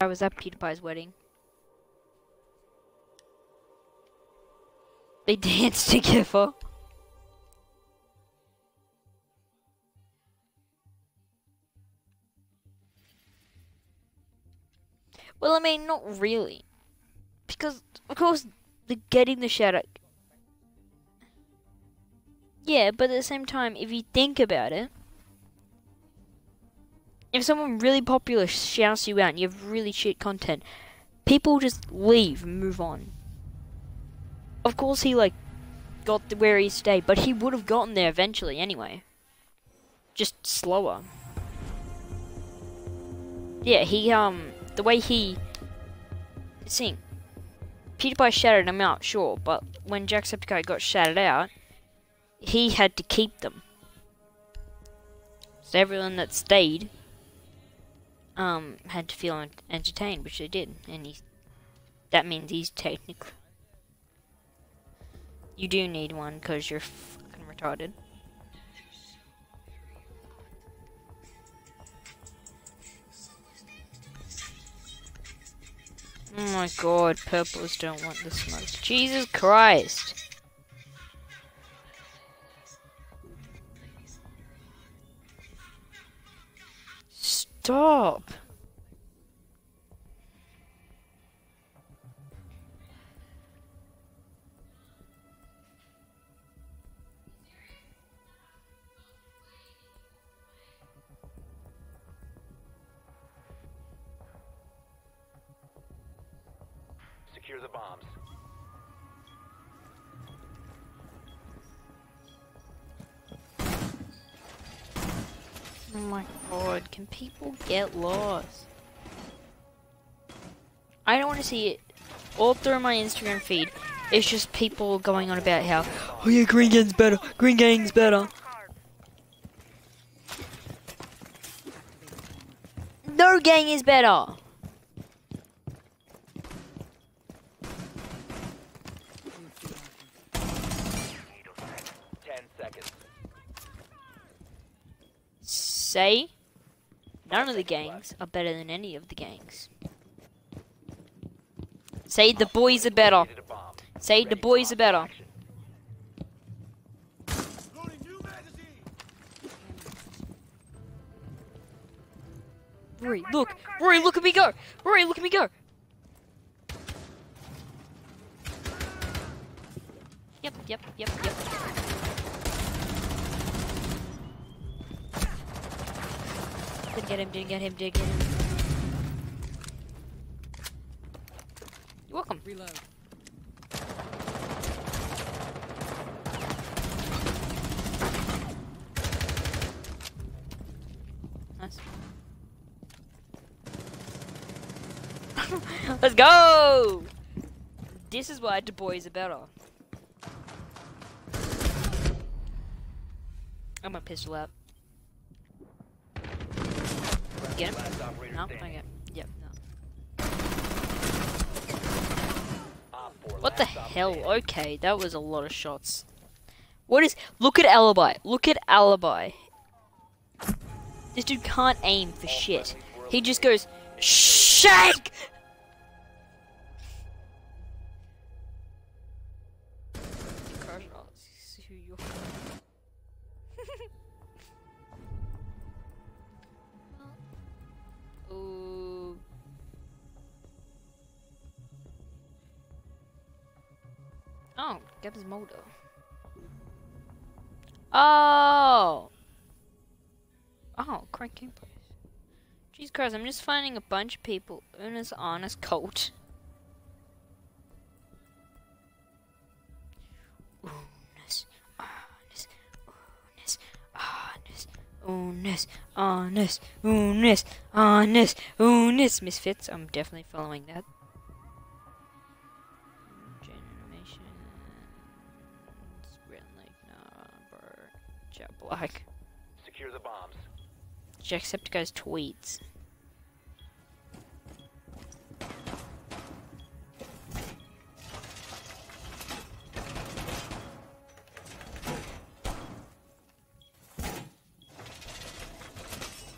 I was at PewDiePie's wedding. They danced together. Well, I mean, not really. Because, of course, the getting the out. Yeah, but at the same time, if you think about it, if someone really popular shouts you out and you have really shit content, people just leave and move on. Of course, he like got to where he today, but he would have gotten there eventually anyway. Just slower. Yeah, he um the way he sing. PewDiePie shouted him out, sure, but when Jacksepticeye got shouted out, he had to keep them. So everyone that stayed um, had to feel entertained, which they did, and he, that means he's technically, You do need one because you're fucking retarded. Oh my god, purples don't want this much. Jesus Christ. Stop. Oh my god, can people get lost? I don't want to see it all through my Instagram feed. It's just people going on about how, oh yeah, Green Gang's better, Green Gang's better. No gang is better. Ten seconds. Say, none of the gangs are better than any of the gangs. Say the boys are better. Say the boys are better. Rory, look! Rory, look at me go! Rory, look at me go! Yep, yep, yep, yep. Didn't get him, didn't get him, didn't get him. You're welcome. Reload. Nice. Let's go! This is why Du Bois are better. I'm a pistol out. Get him? No? standing. Okay. Yep, no. What the hell? Okay, that was a lot of shots. What is. Look at Alibi. Look at Alibi. This dude can't aim for shit. He just goes, SHAKE! Oh, Gab's Moldo. Oh! Oh, crank gameplays. Jesus Christ, I'm just finding a bunch of people in this honest honest, honest, honest, honest, honest, honest, honest, honest. Misfits, I'm definitely following that. Black. Secure the bombs. Jacksepticeye's tweets.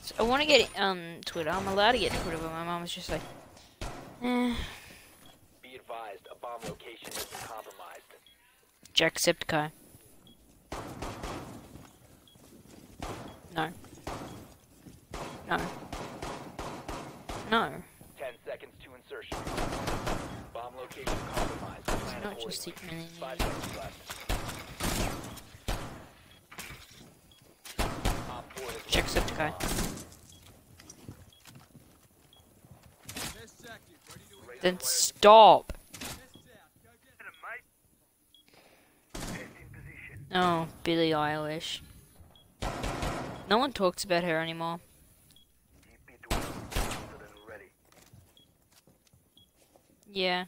So I want to get um Twitter. I'm allowed to get Twitter, but my mom was just like, eh. Be advised, a bomb location has been compromised. Jacksepticeye. No. No. No. Ten seconds to insertion. Bomb location compromised. Plan not just accordingly. secretly- Five seconds left. Has Jacksepticeye. Then stop. Oh, Billie Eilish. No one talks about her anymore. Yeah.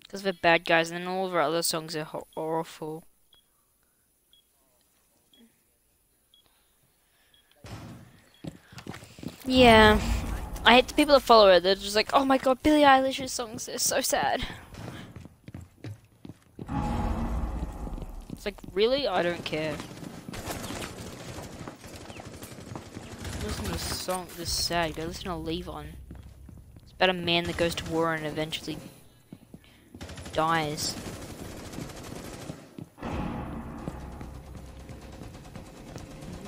Because they're bad guys, and then all of her other songs are awful. Yeah. I hate the people that follow her. They're just like, oh my god, Billie Eilish's songs are so sad. It's like, really? I don't care. Listen to this song, this is sad. Go listen to Levon. It's about a man that goes to war and eventually dies.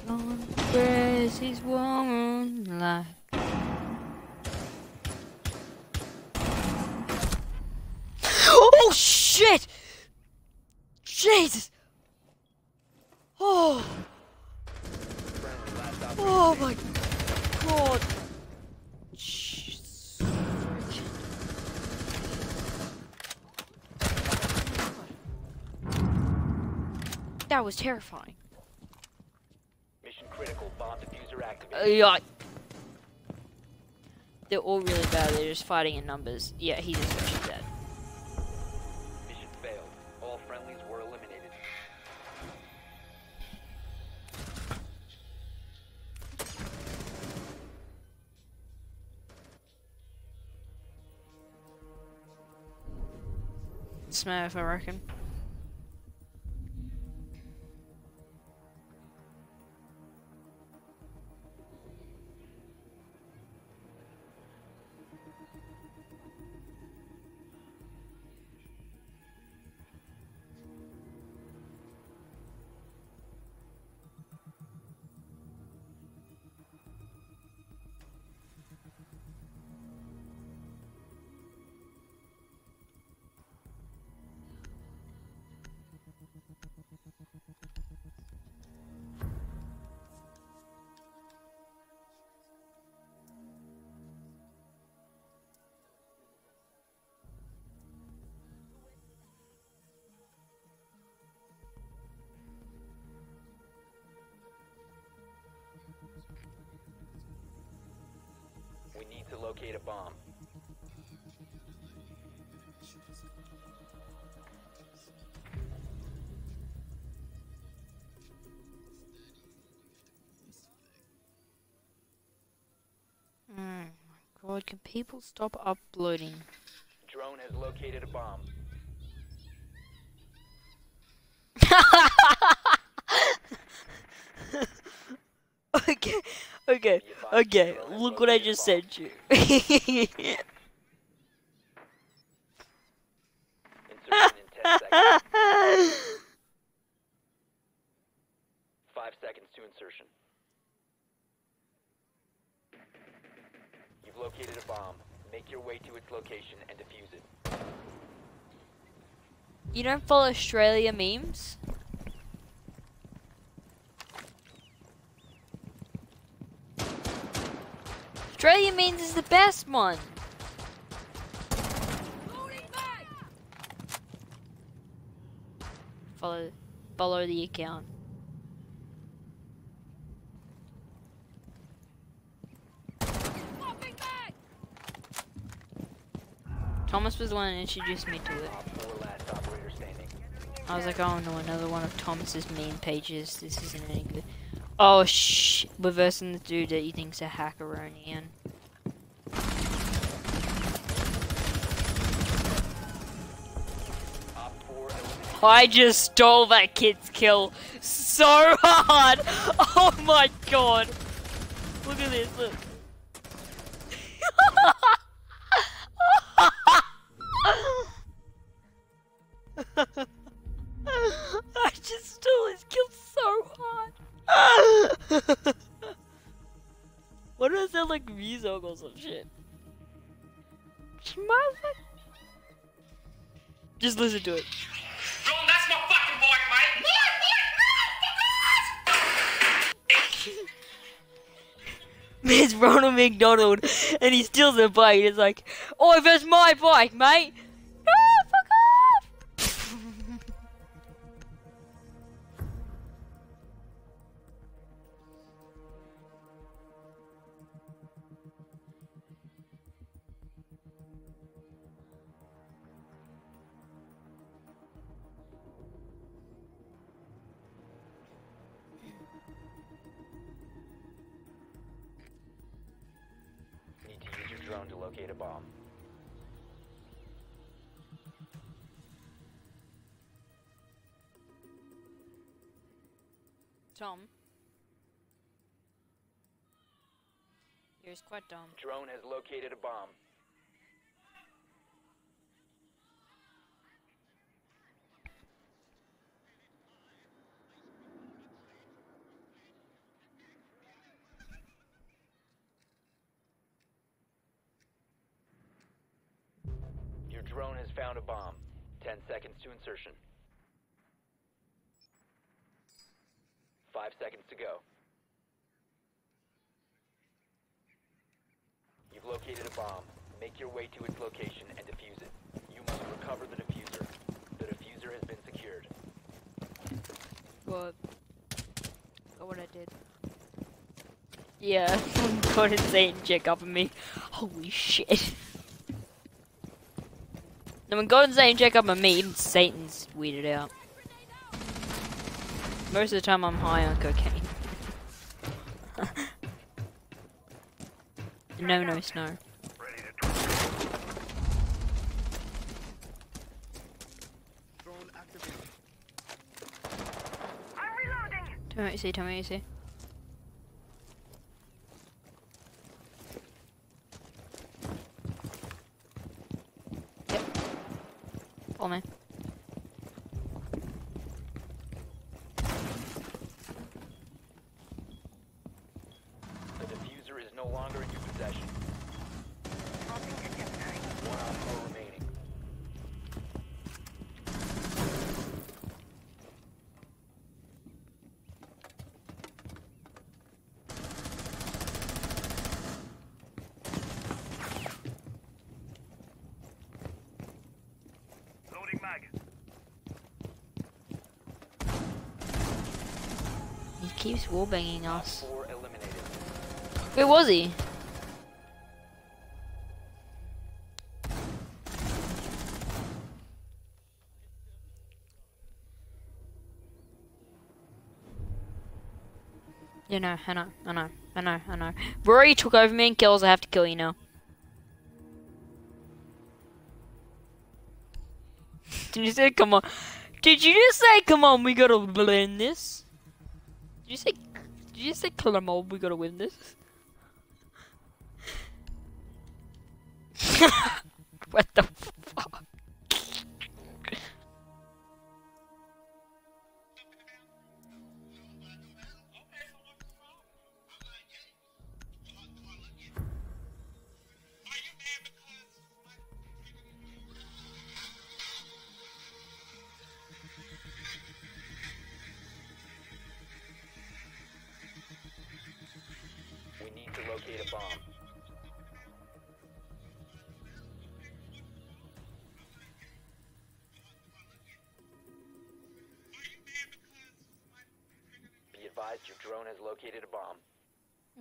Levon wears his woman like Oh shit! Jesus! Oh! Oh my god! That was terrifying. Mission critical. Bomb defuser Uh, yeah. They're all really bad. They're just fighting in numbers. Yeah, he's especially dead. Smurf, I reckon. Locate a bomb. Oh my god, can people stop uploading? Drone has located a bomb. okay, okay, okay. Look what I just sent you. Insertion in 10 seconds. Five seconds to insertion. You've located a bomb. Make your way to its location and defuse it. you don't follow Australia memes? Australia means is the best one. Follow, follow the account. Thomas was the one that introduced me to it. Op 4 last operator standing. I was like, oh no, another one of Thomas's meme pages. This isn't any good. Oh shh, we're versing the dude that you think's a hackeronian. I just stole that kid's kill so hard. Oh my god. Look at this. Look. I just stole his kill so hard. what does that like music or some shit? Just listen to it. Ronald McDonald, and he steals a bike. It's like, oh, that's my bike, mate. Tom. You're quite dumb. Drone has located a bomb. Your drone has found a bomb. 10 seconds to insertion. 5 seconds to go. You've located a bomb. Make your way to its location and defuse it. You must recover the defuser. The defuser has been secured. What? Oh, Look what I did. Yeah, God and Satan check up on me. Holy shit. Now when God and Satan check up on me, even Satan's weirded out. Most of the time I'm high on cocaine. no, no, snow. Tell me what you see, tell me what you see. Yep. Follow me. The defuser is no longer in your possession. One on four remaining. Loading mag. Keeps wallbanging us. Where was he? You know, I know, I know, I know, I know. Rory took over me and kills, I have to kill you now. Did you say come on? Did you just say come on, we gotta blend this? Did you say did you say come on, we gotta win this? what the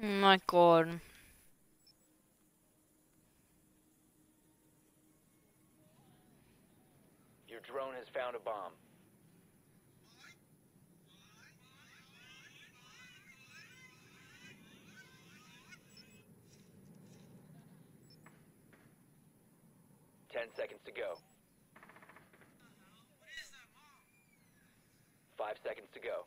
my god. Your drone has found a bomb. Ten seconds to go. Five seconds to go.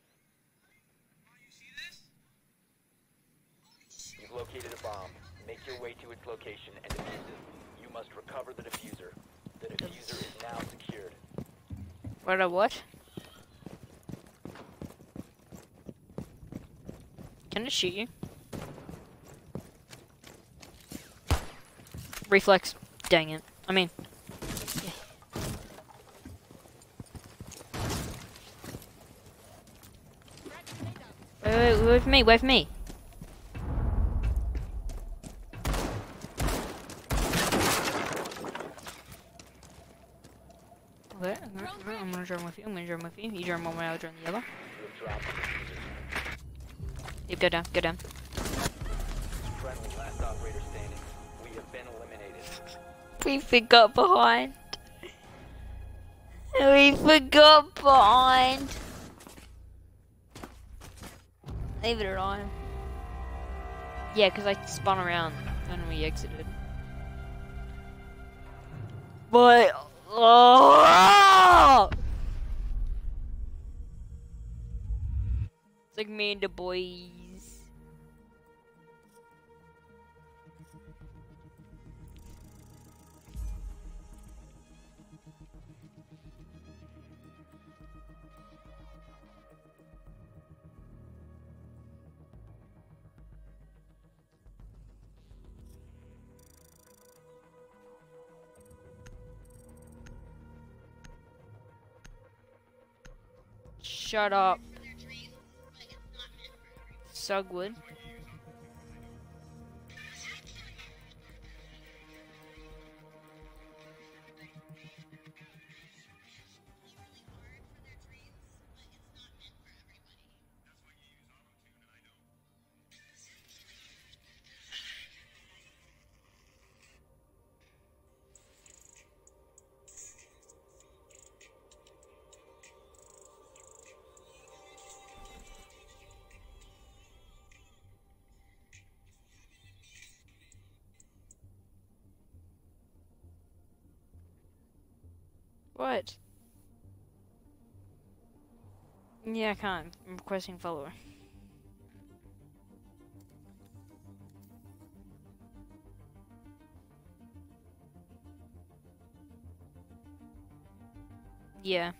You've located a bomb. Make your way to its location and defuse it. You must recover the defuser. The defuser is now secured. What a what? Can I shoot you? Reflex. Dang it. I mean. yeah. Wait for me, for me. Okay, okay, gonna with you, I'm gonna join with you. You join one way, I'll join the other. Yep, go down, go down. We forgot behind. We forgot behind. Leave it alone. Yeah, because I spun around when we exited. But oh! Like me and the boys. Shut up. Sugwood. Yeah, I can't. I'm requesting follower. Yeah.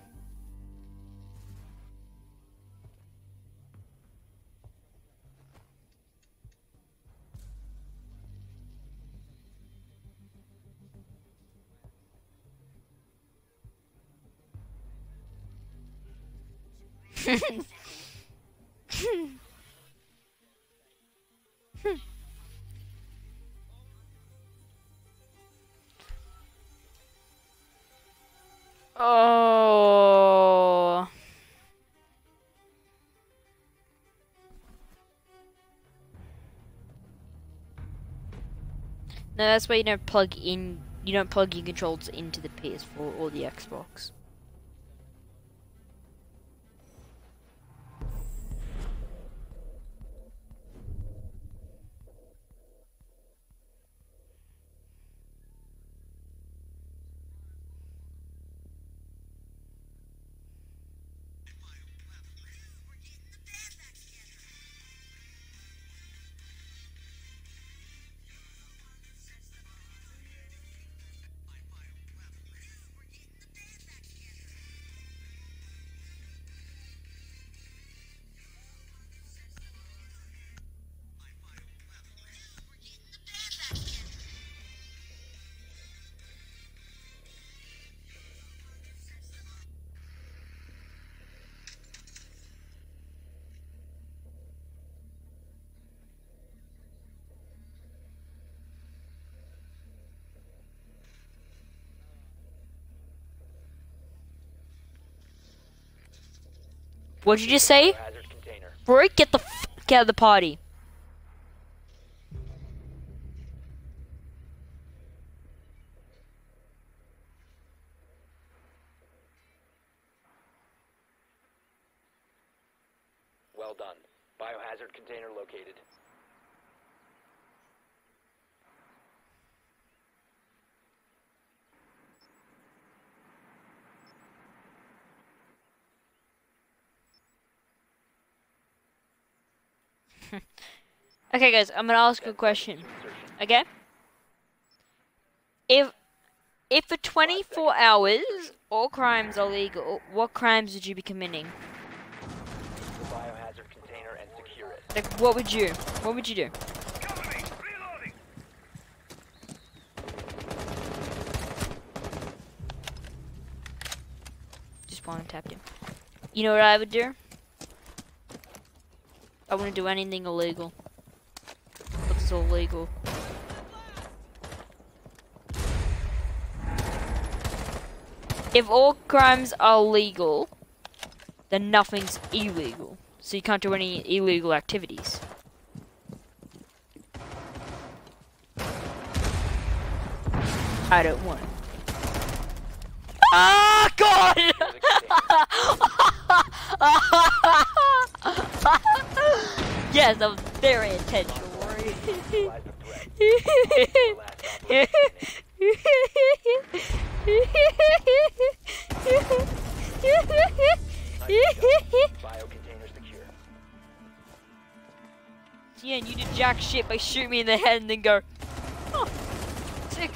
No, that's why you don't plug in. You don't plug your controls into the PS4 or the Xbox. What'd you just say? Roy, get the f out of the party. Well done. Biohazard container located. Okay, guys, I'm gonna ask you a question. Okay? If if for 24 hours all crimes are legal, what crimes would you be committing? The biohazard container and secure it. Like, what would you? What would you do? Just one tapped him. You know what I would do? I wouldn't do anything illegal. What's illegal? If all crimes are legal, then nothing's illegal. So you can't do any illegal activities. I don't want. Ah, God! yes, was very intentional. Yeah, and you did jack shit by shooting me in the head and then go, oh, sick.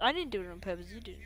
I didn't do it on purpose, you did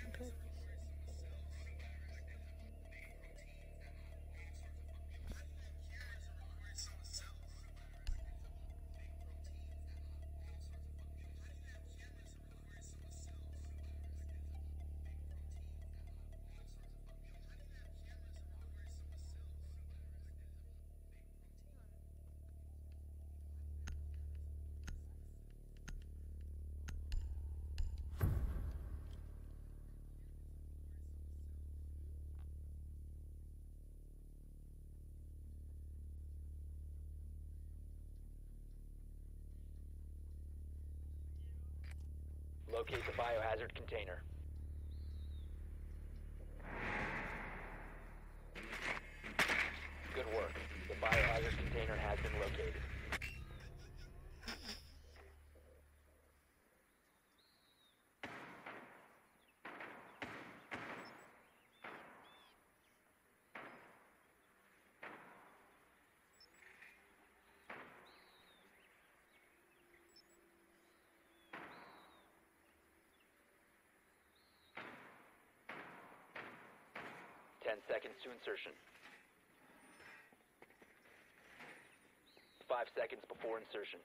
10 seconds to insertion. 5 seconds before insertion.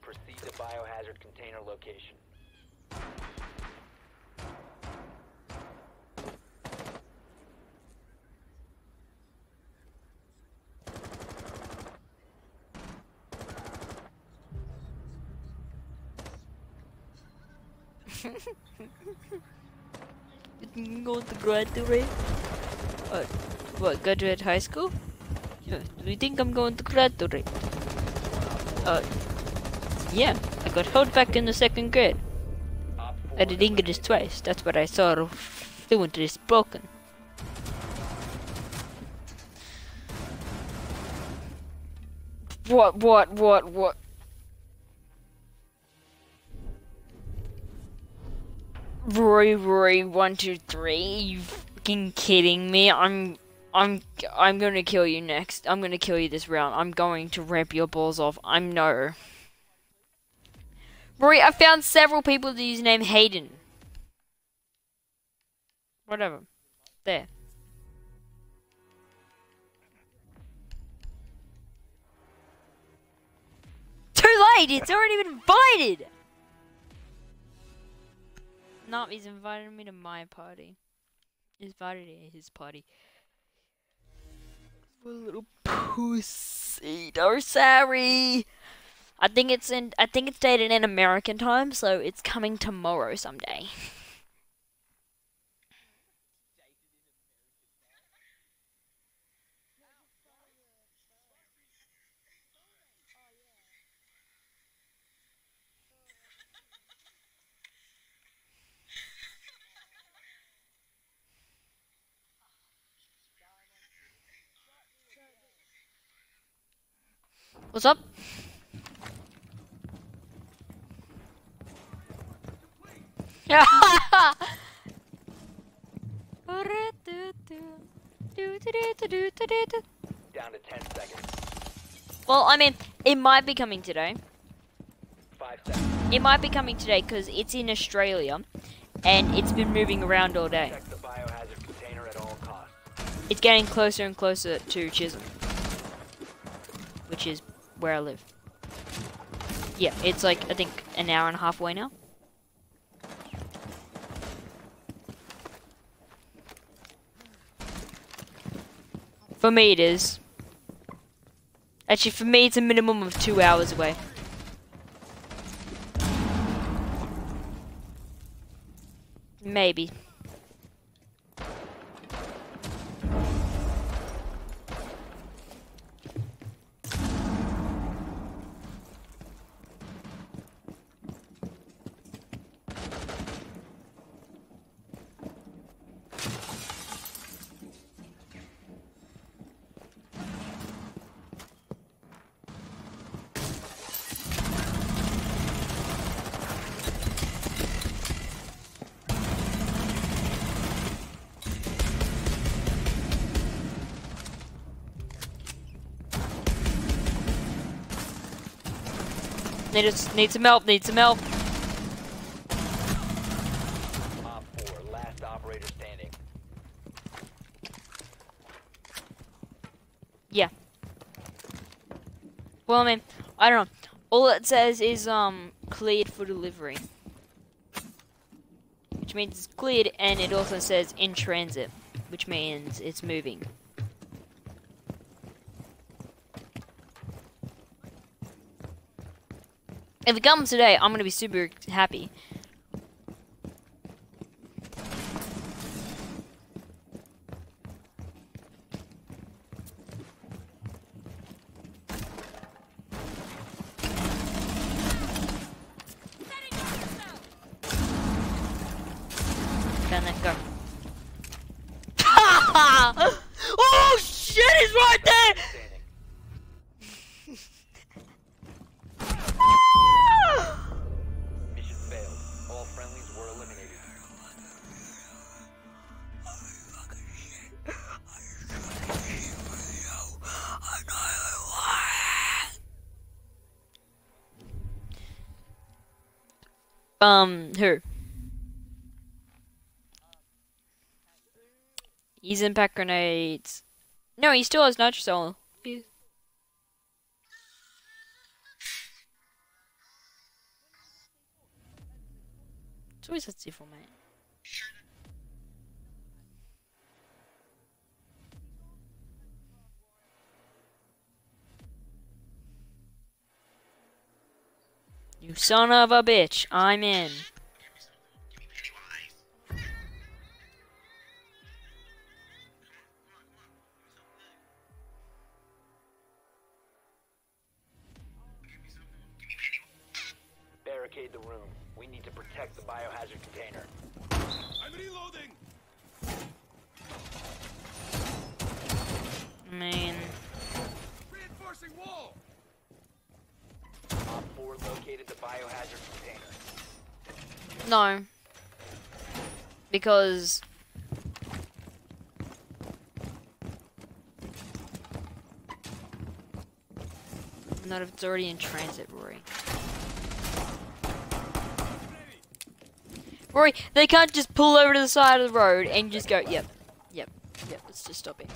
Proceed to biohazard container location. Go to graduate? Uh, what, graduate high school? Uh, Do you think I'm going to graduate? Uh, yeah, I got held back in the second grade. I did English twice, that's what I saw fluently spoken. What, what, what, what? Rory, Rory, one, two, three. You fucking kidding me? I'm, I'm, I'm gonna kill you next. I'm gonna kill you this round. I'm going to ramp your balls off. I'm no. Rory, I found several people with the username Hayden. Whatever. There. Too late! It's already been invited! No, he's invited me to my party. He's invited me to his party. What a little pussy. Oh, sorry. I think it's in. I think it's dated in American time, so it's coming tomorrow someday. What's up? Down to ten seconds. well, I mean, it might be coming today. Five seconds. It might be coming today because it's in Australia, and it's been moving around all day. The biohazard container at all. It's getting closer and closer to Chisholm, which is where I live. Yeah, it's like I think an hour and a half away now. For me, it is. Actually, for me, it's a minimum of two hours away. Maybe. Need us need some help, need some help. Op 4, last operator standing. Yeah well I mean, I don't know. All it says is um cleared for delivery. Which means it's cleared and it also says in transit, which means it's moving. If it comes today, I'm gonna be super happy. Um, who? He's impact grenades. No, he still has nitrocell. He- It's always a C4, mate. You son of a bitch, I'm in. Barricade the room. We need to protect the biohazard container. I'm mean, Op 4 located the biohazard container. no. Because not if it's already in transit, Rory. Rory, they can't just pull over to the side of the road and just go, yep, yep, yep, let's just stop it.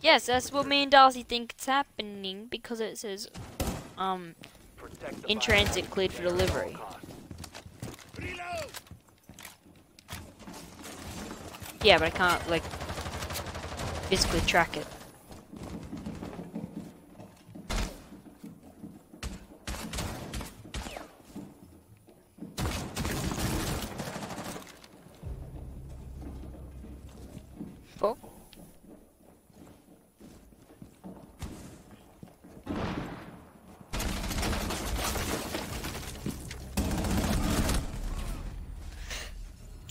Yes, that's what me and Darcy think it's happening because it says, um, in transit cleared for delivery. Yeah, but I can't, like, physically track it. Oh.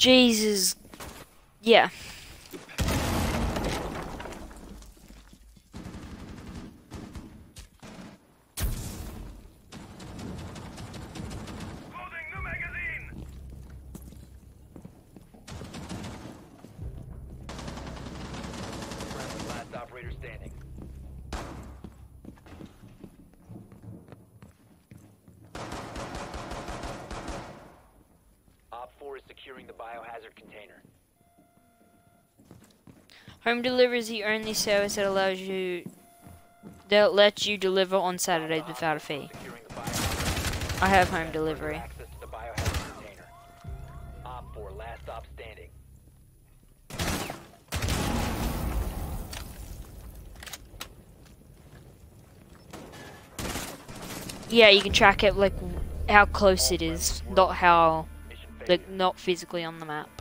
Jesus. Yeah. Friendly last operator standing. Op 4 is securing the biohazard container. Home delivery is the only service that allows you that lets you deliver on Saturdays without a fee. I have home delivery. Access to the biohazard container. Op 4 last stop standing. Yeah, you can track it like how close it is, not how like not physically on the map.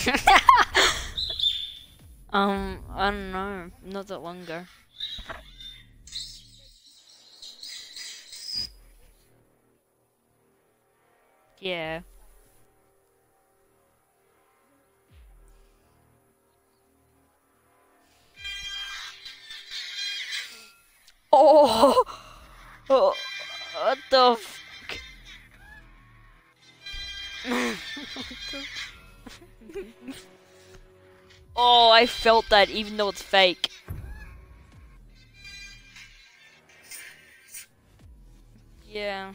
um, I don't know, not that long ago. Yeah. Oh, oh what the fuck? oh, I felt that even though it's fake. Yeah.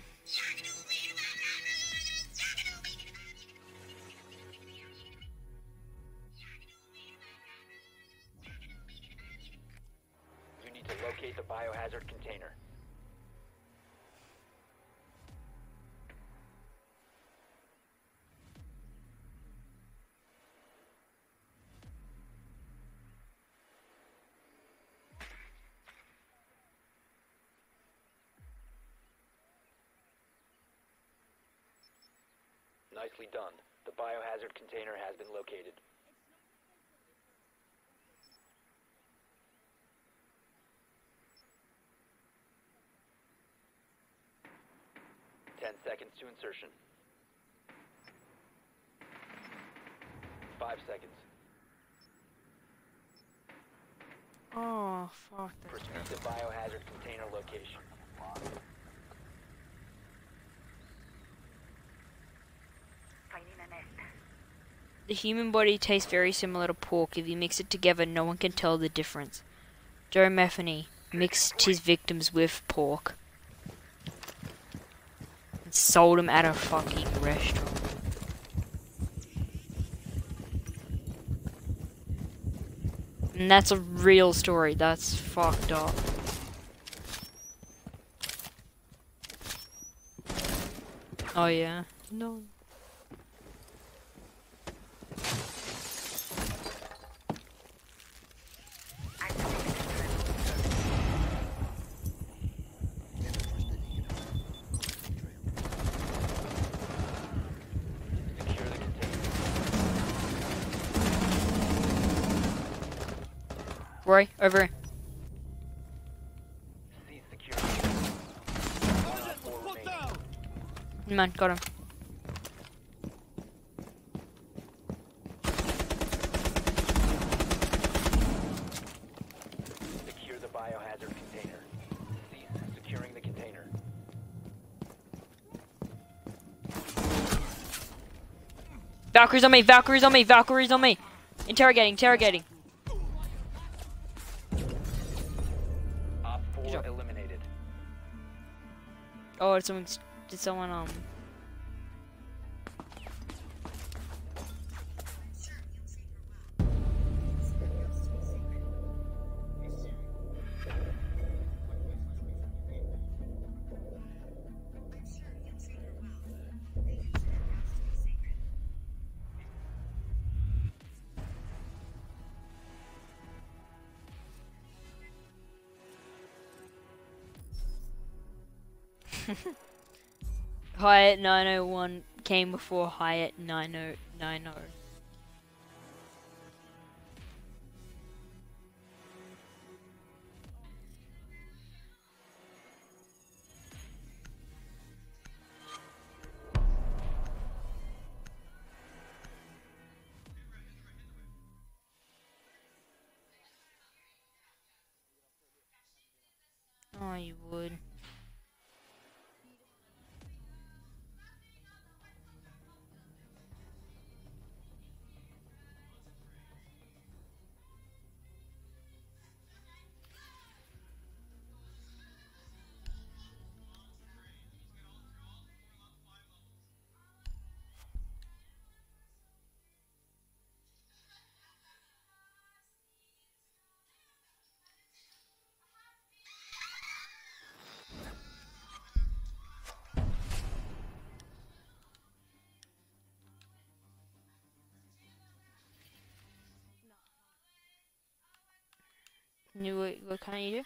You need to locate the biohazard container. Nicely done. The biohazard container has been located. Ten seconds to insertion. Five seconds. Oh, fuck. Proceed to biohazard container location. The human body tastes very similar to pork. If you mix it together, no one can tell the difference. Joe Metheny mixed his victims with pork and sold them at a fucking restaurant. And that's a real story. That's fucked up. Oh yeah. No. Secure the container. Roy, over here. Cease security. One on four remaining. Come on, got him. Secure the biohazard container. Cease securing the container. Valkyrie's on me, Valkyrie's on me, Valkyrie's on me. Interrogating, interrogating. Did someone, did someone, um... Hyatt 901 came before Hyatt 9090. You, what, what can you do?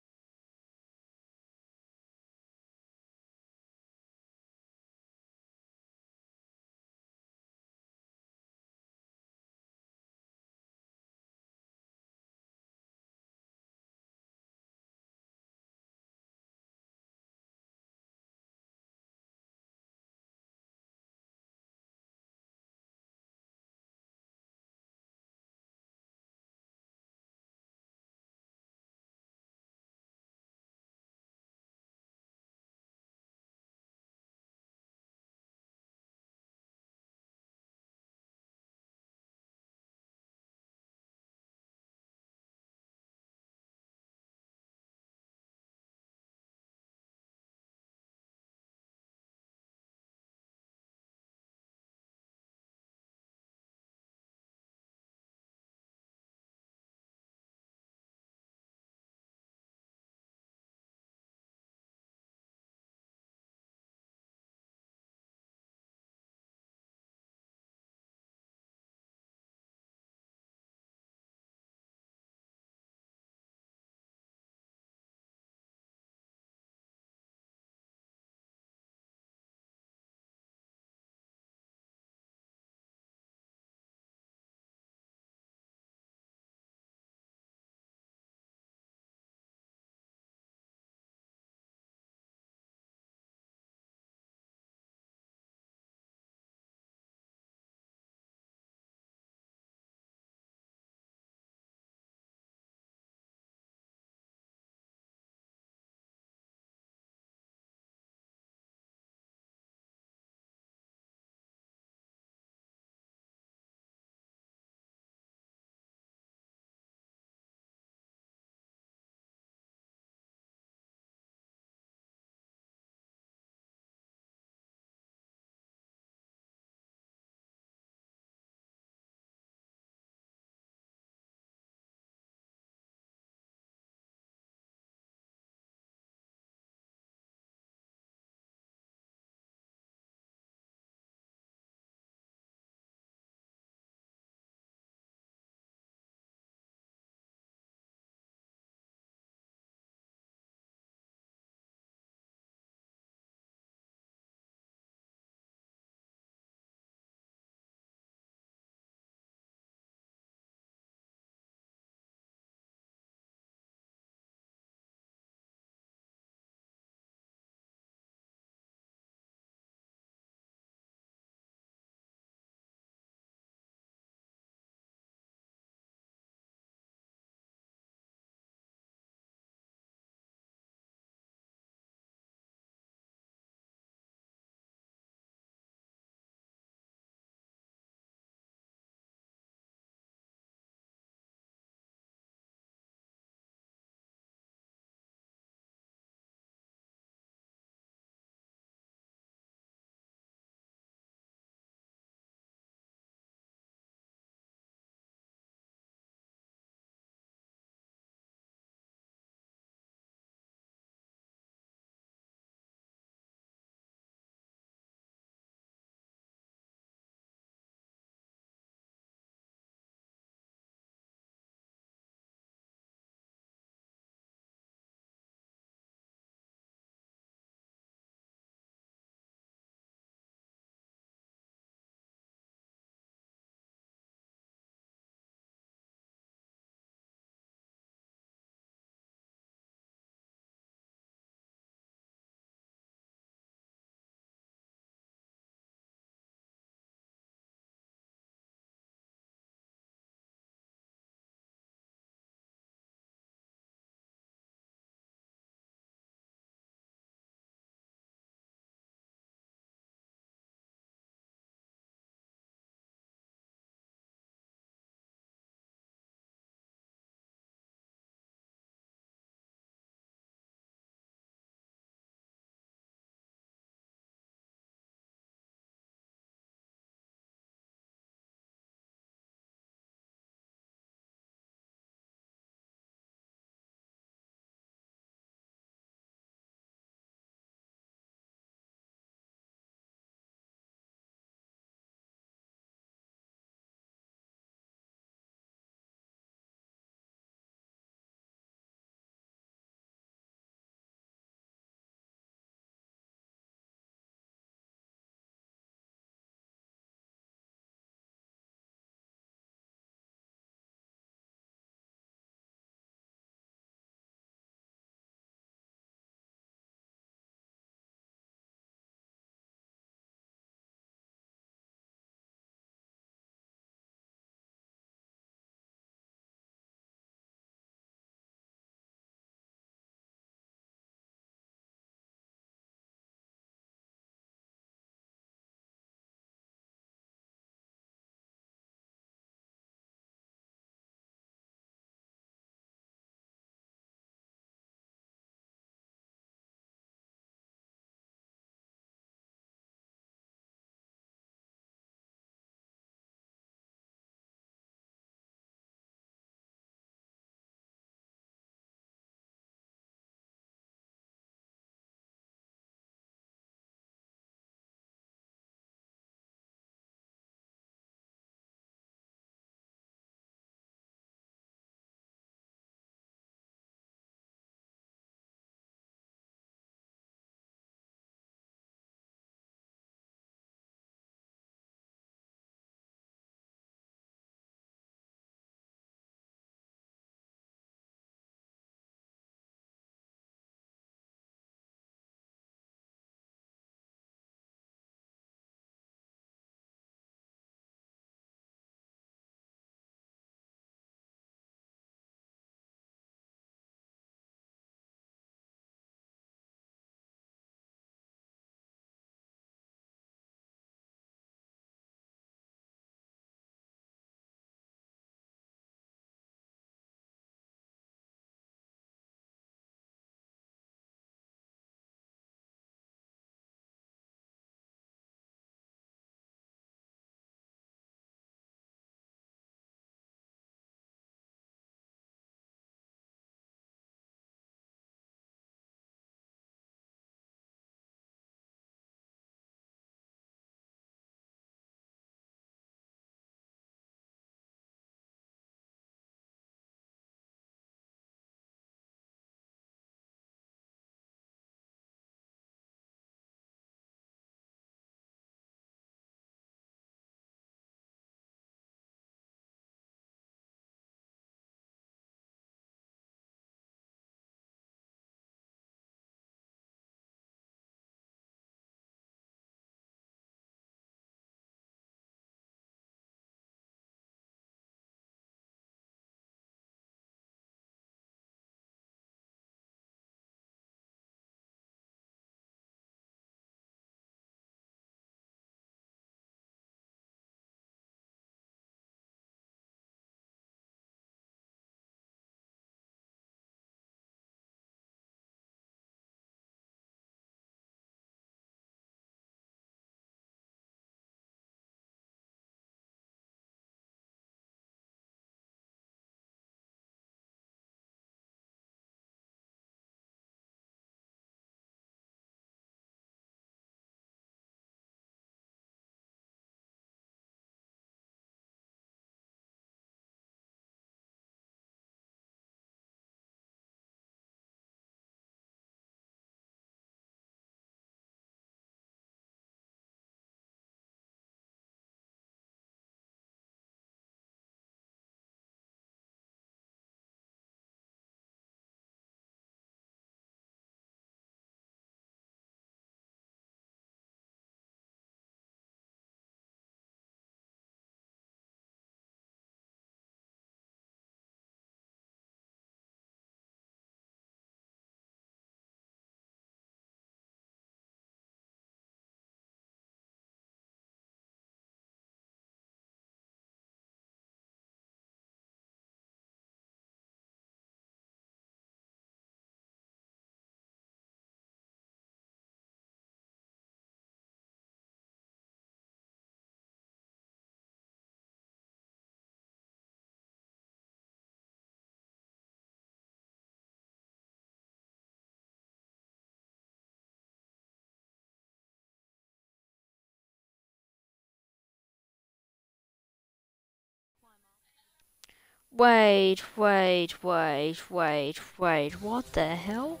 Wait, wait, wait, wait, wait. What the hell?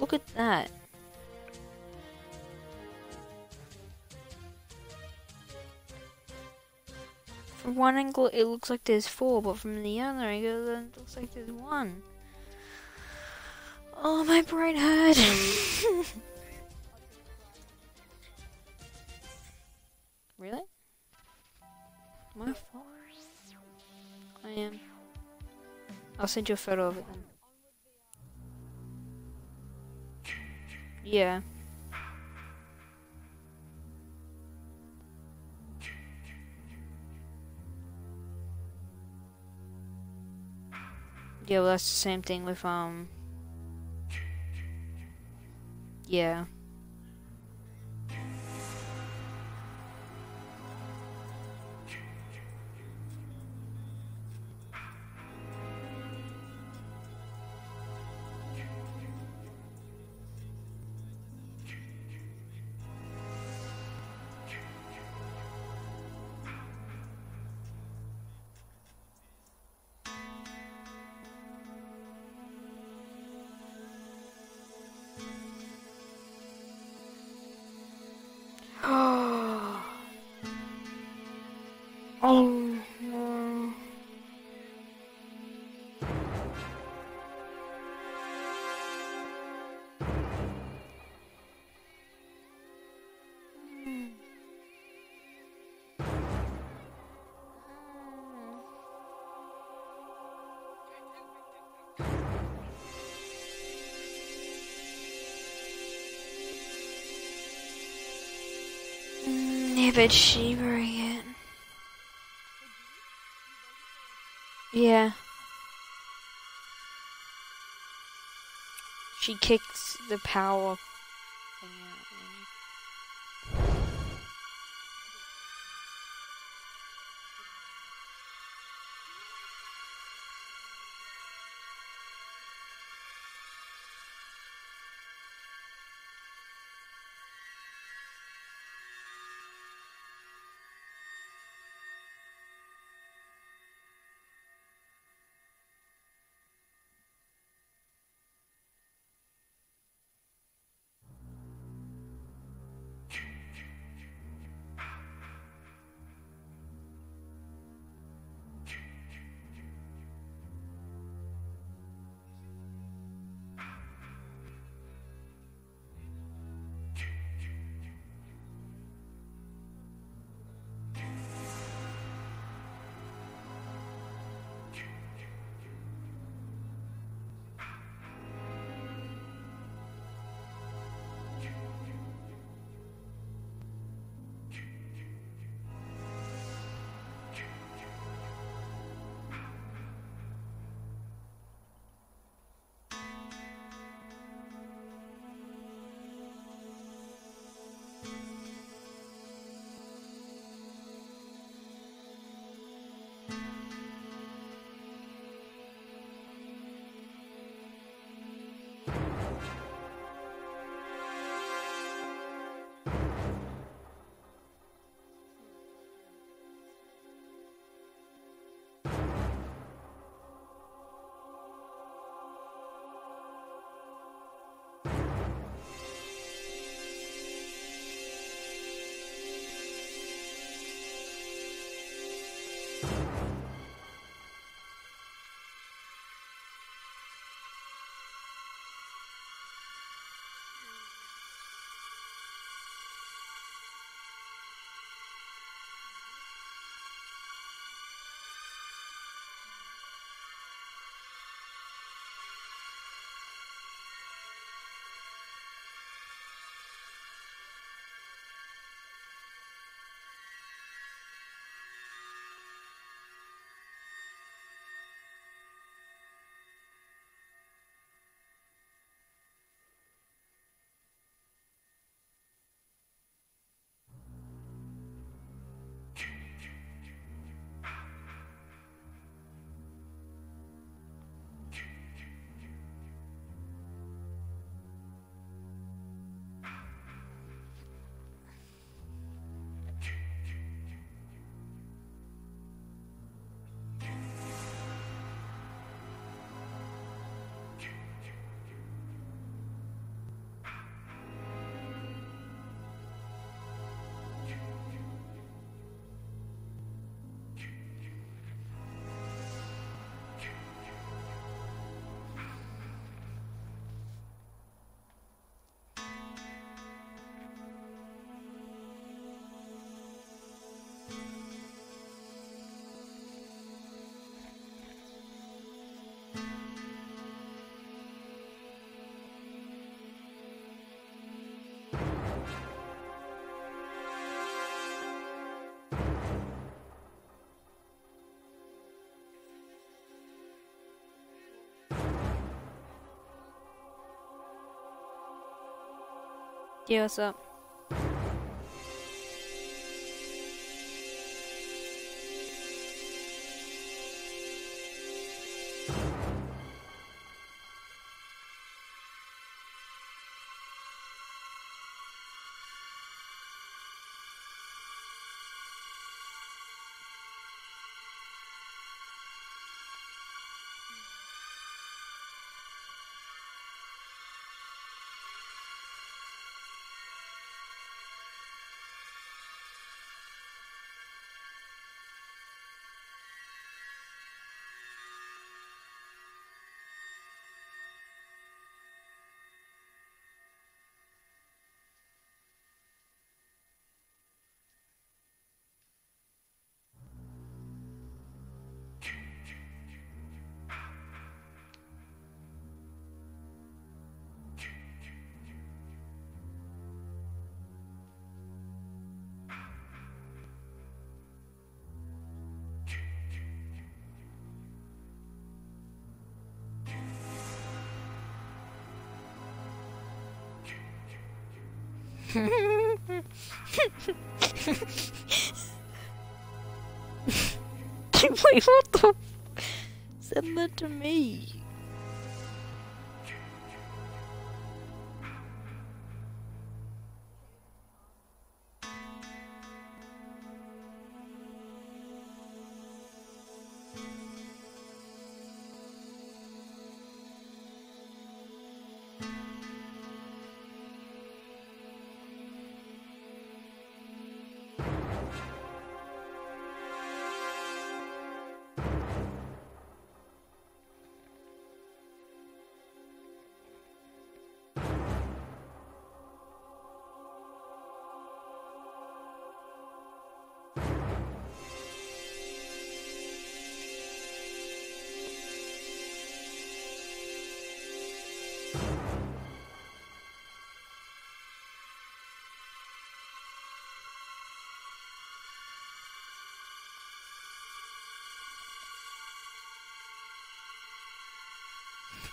Look at that. From one angle, it looks like there's four, but from the other angle, it looks like there's one. Oh, my brain hurt. really? My fault. I am. I'll send you a photo of it then. Yeah. Yeah, well that's the same thing with um Yeah. But shivering it. Yeah. She kicks the power Yeah, what's up? Wait, what the? Send that to me.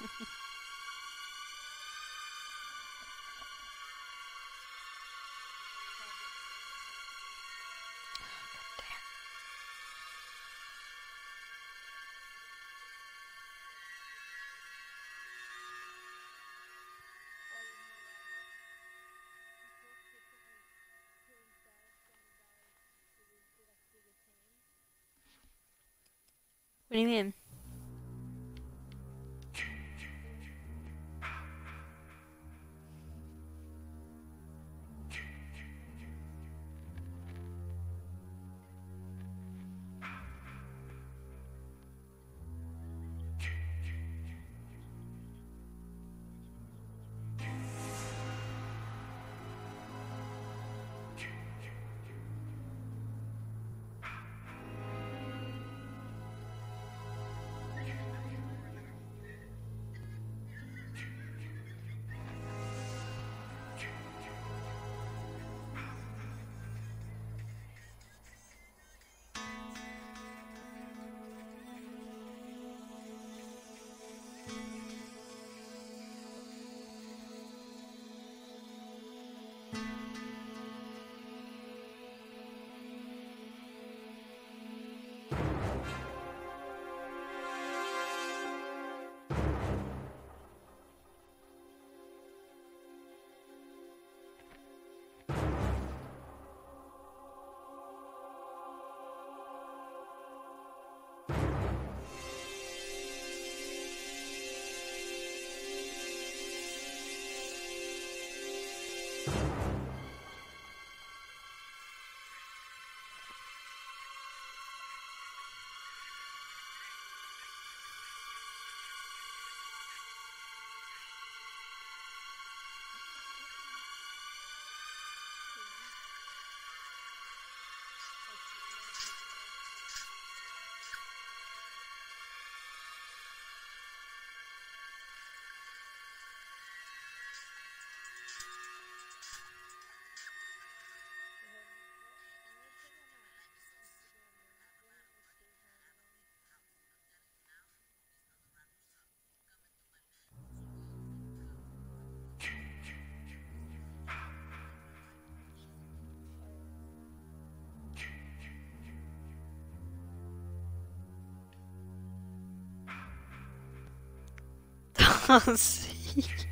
What do you mean? sozinho.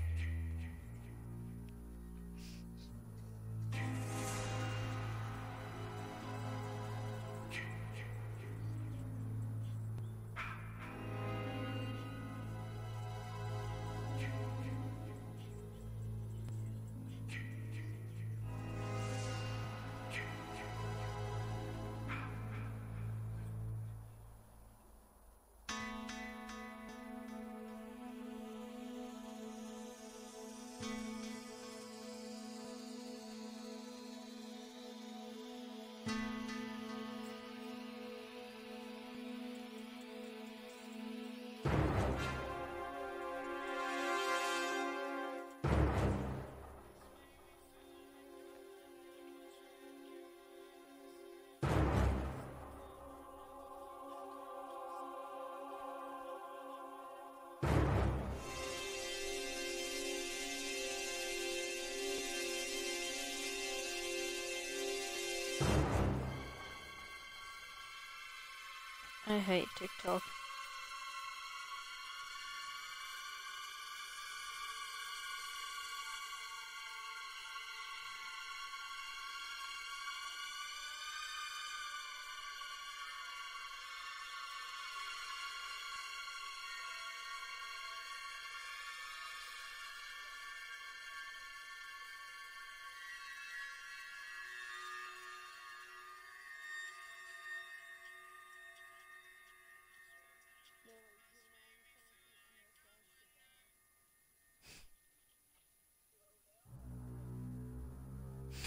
I hate TikTok.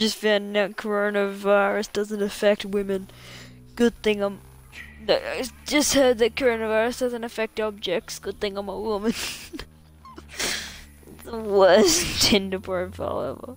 Just found out coronavirus doesn't affect women. Good thing I'm. I just heard that coronavirus doesn't affect objects. Good thing I'm a woman. the worst Tinder profile ever.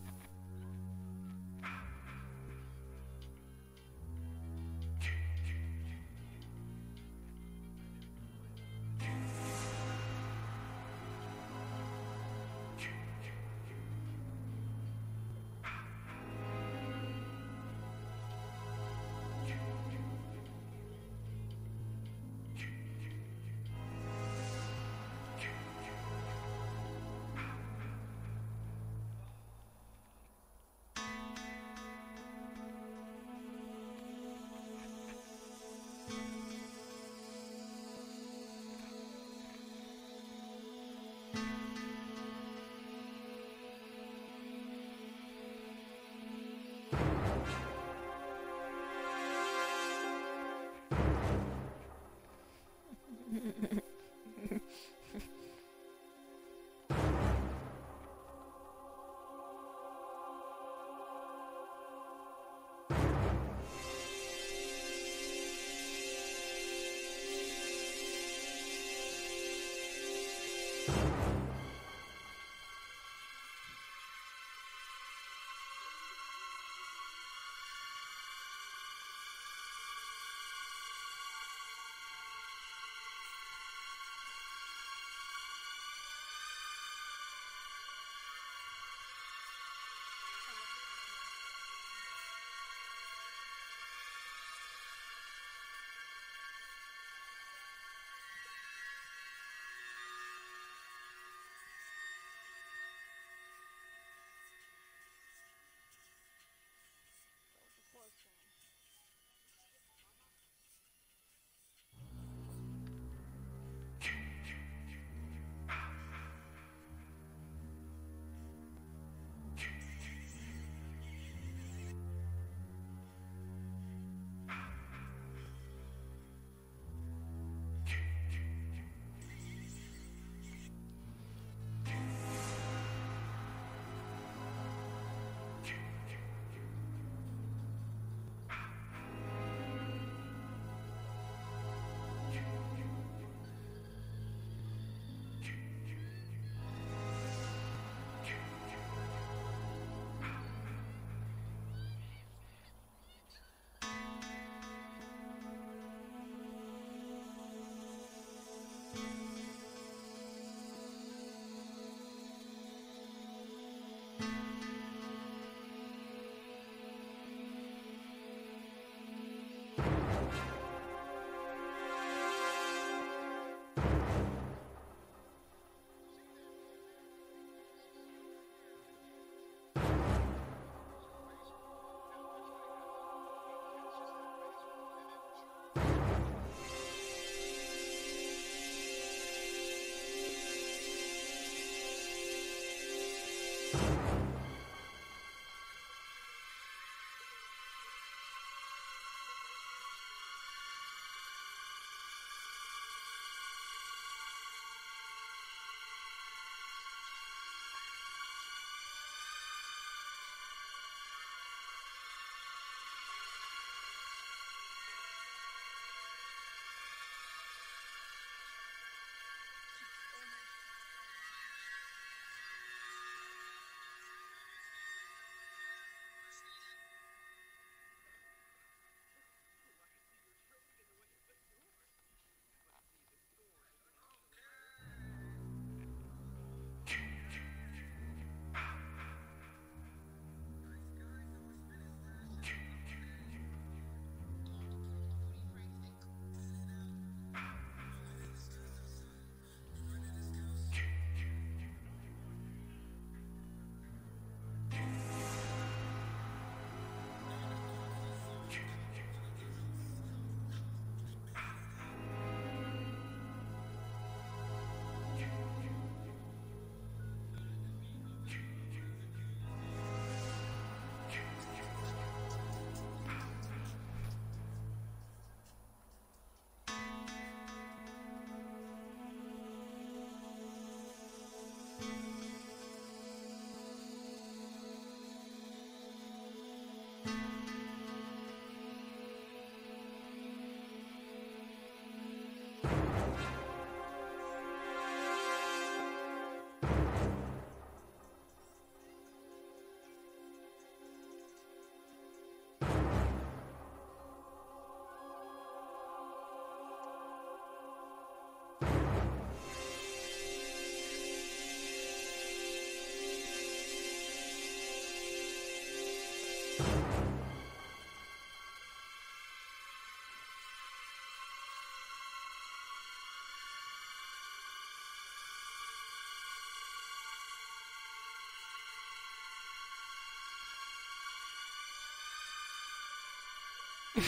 Ha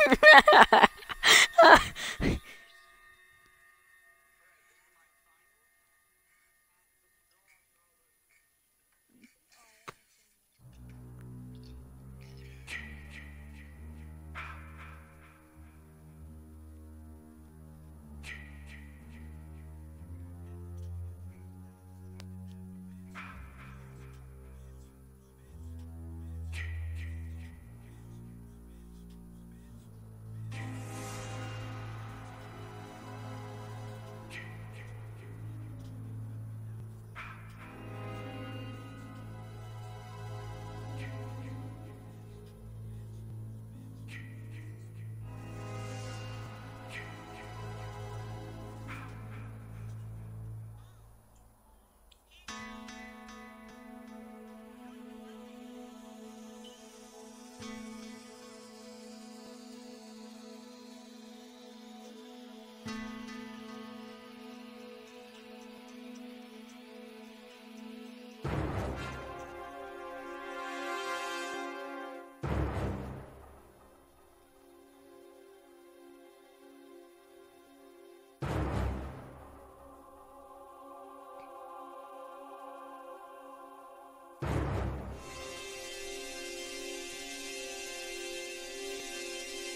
ha ha!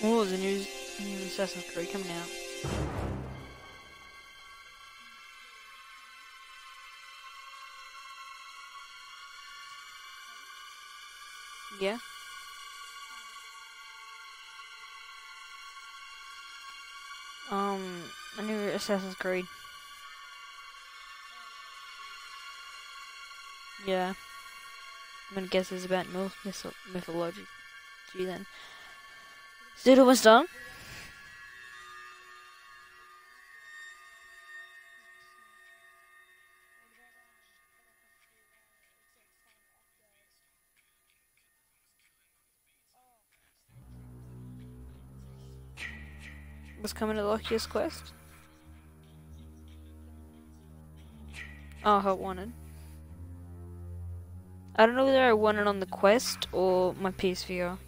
Oh, the new, new Assassin's Creed coming out. Yeah. Um, a new Assassin's Creed. Yeah. I'm gonna guess it's about mytho- mythology then. It almost done? What's coming to Oculus quest? Oh, Help Wanted. I don't know whether I won it on the quest or my PSVR.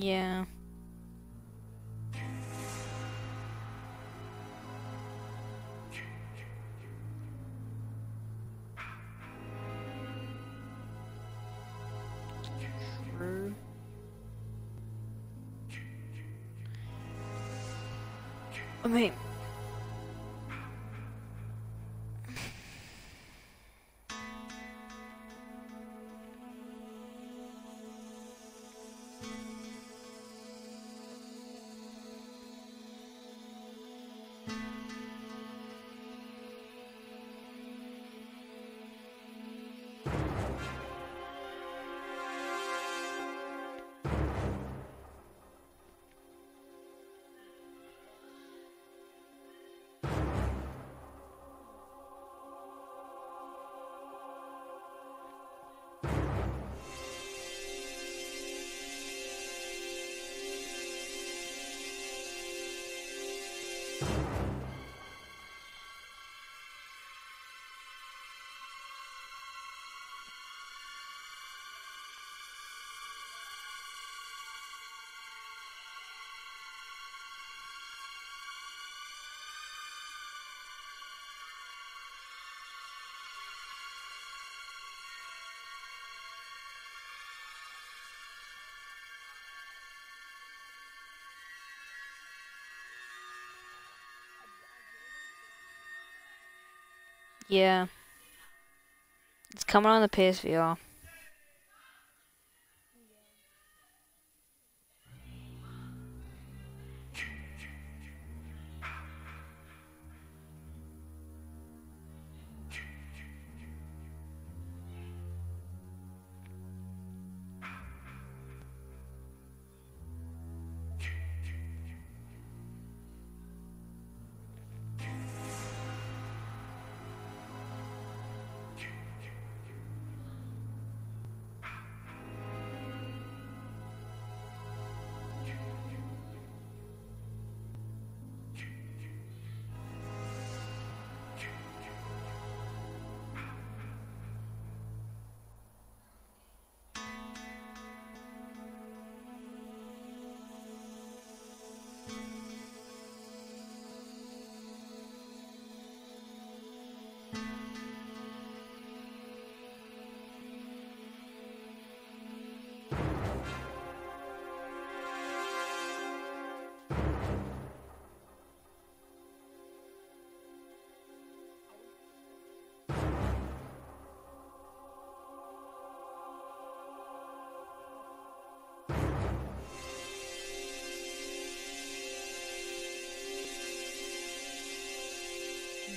Yeah. True. I mean... yeah. It's coming on the PSVR.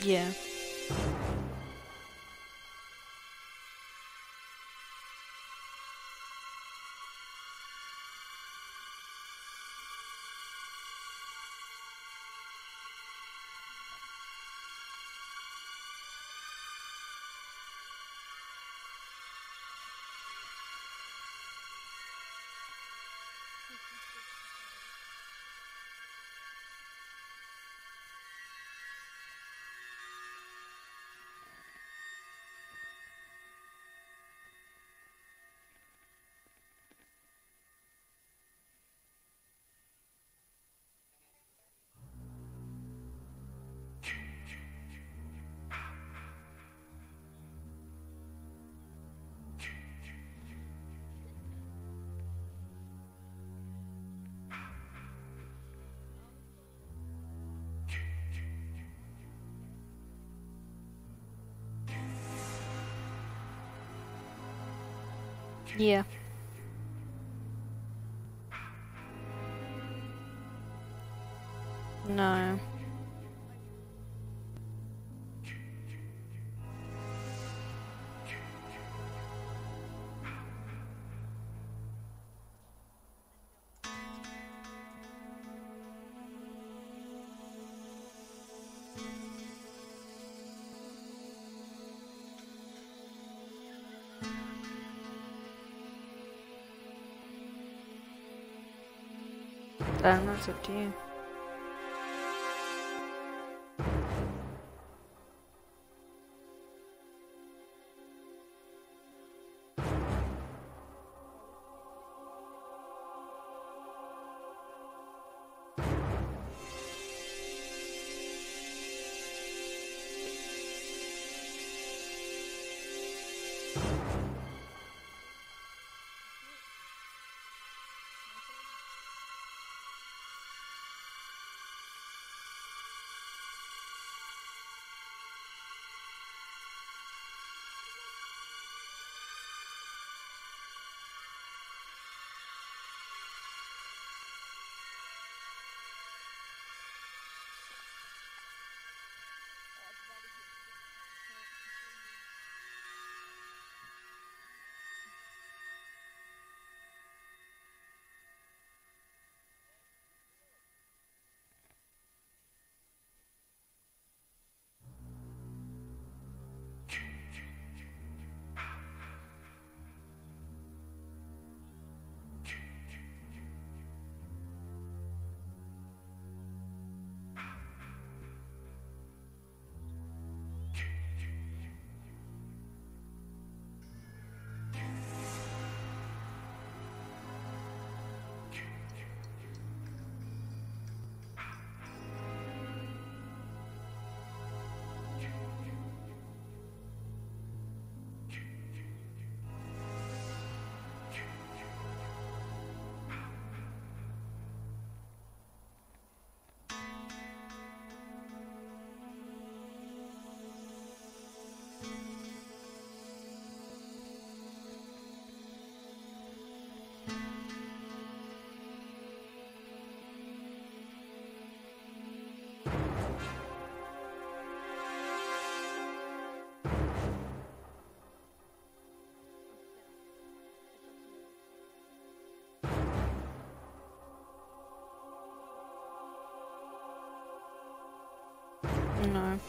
Yeah. Yeah. Know, up to you. No.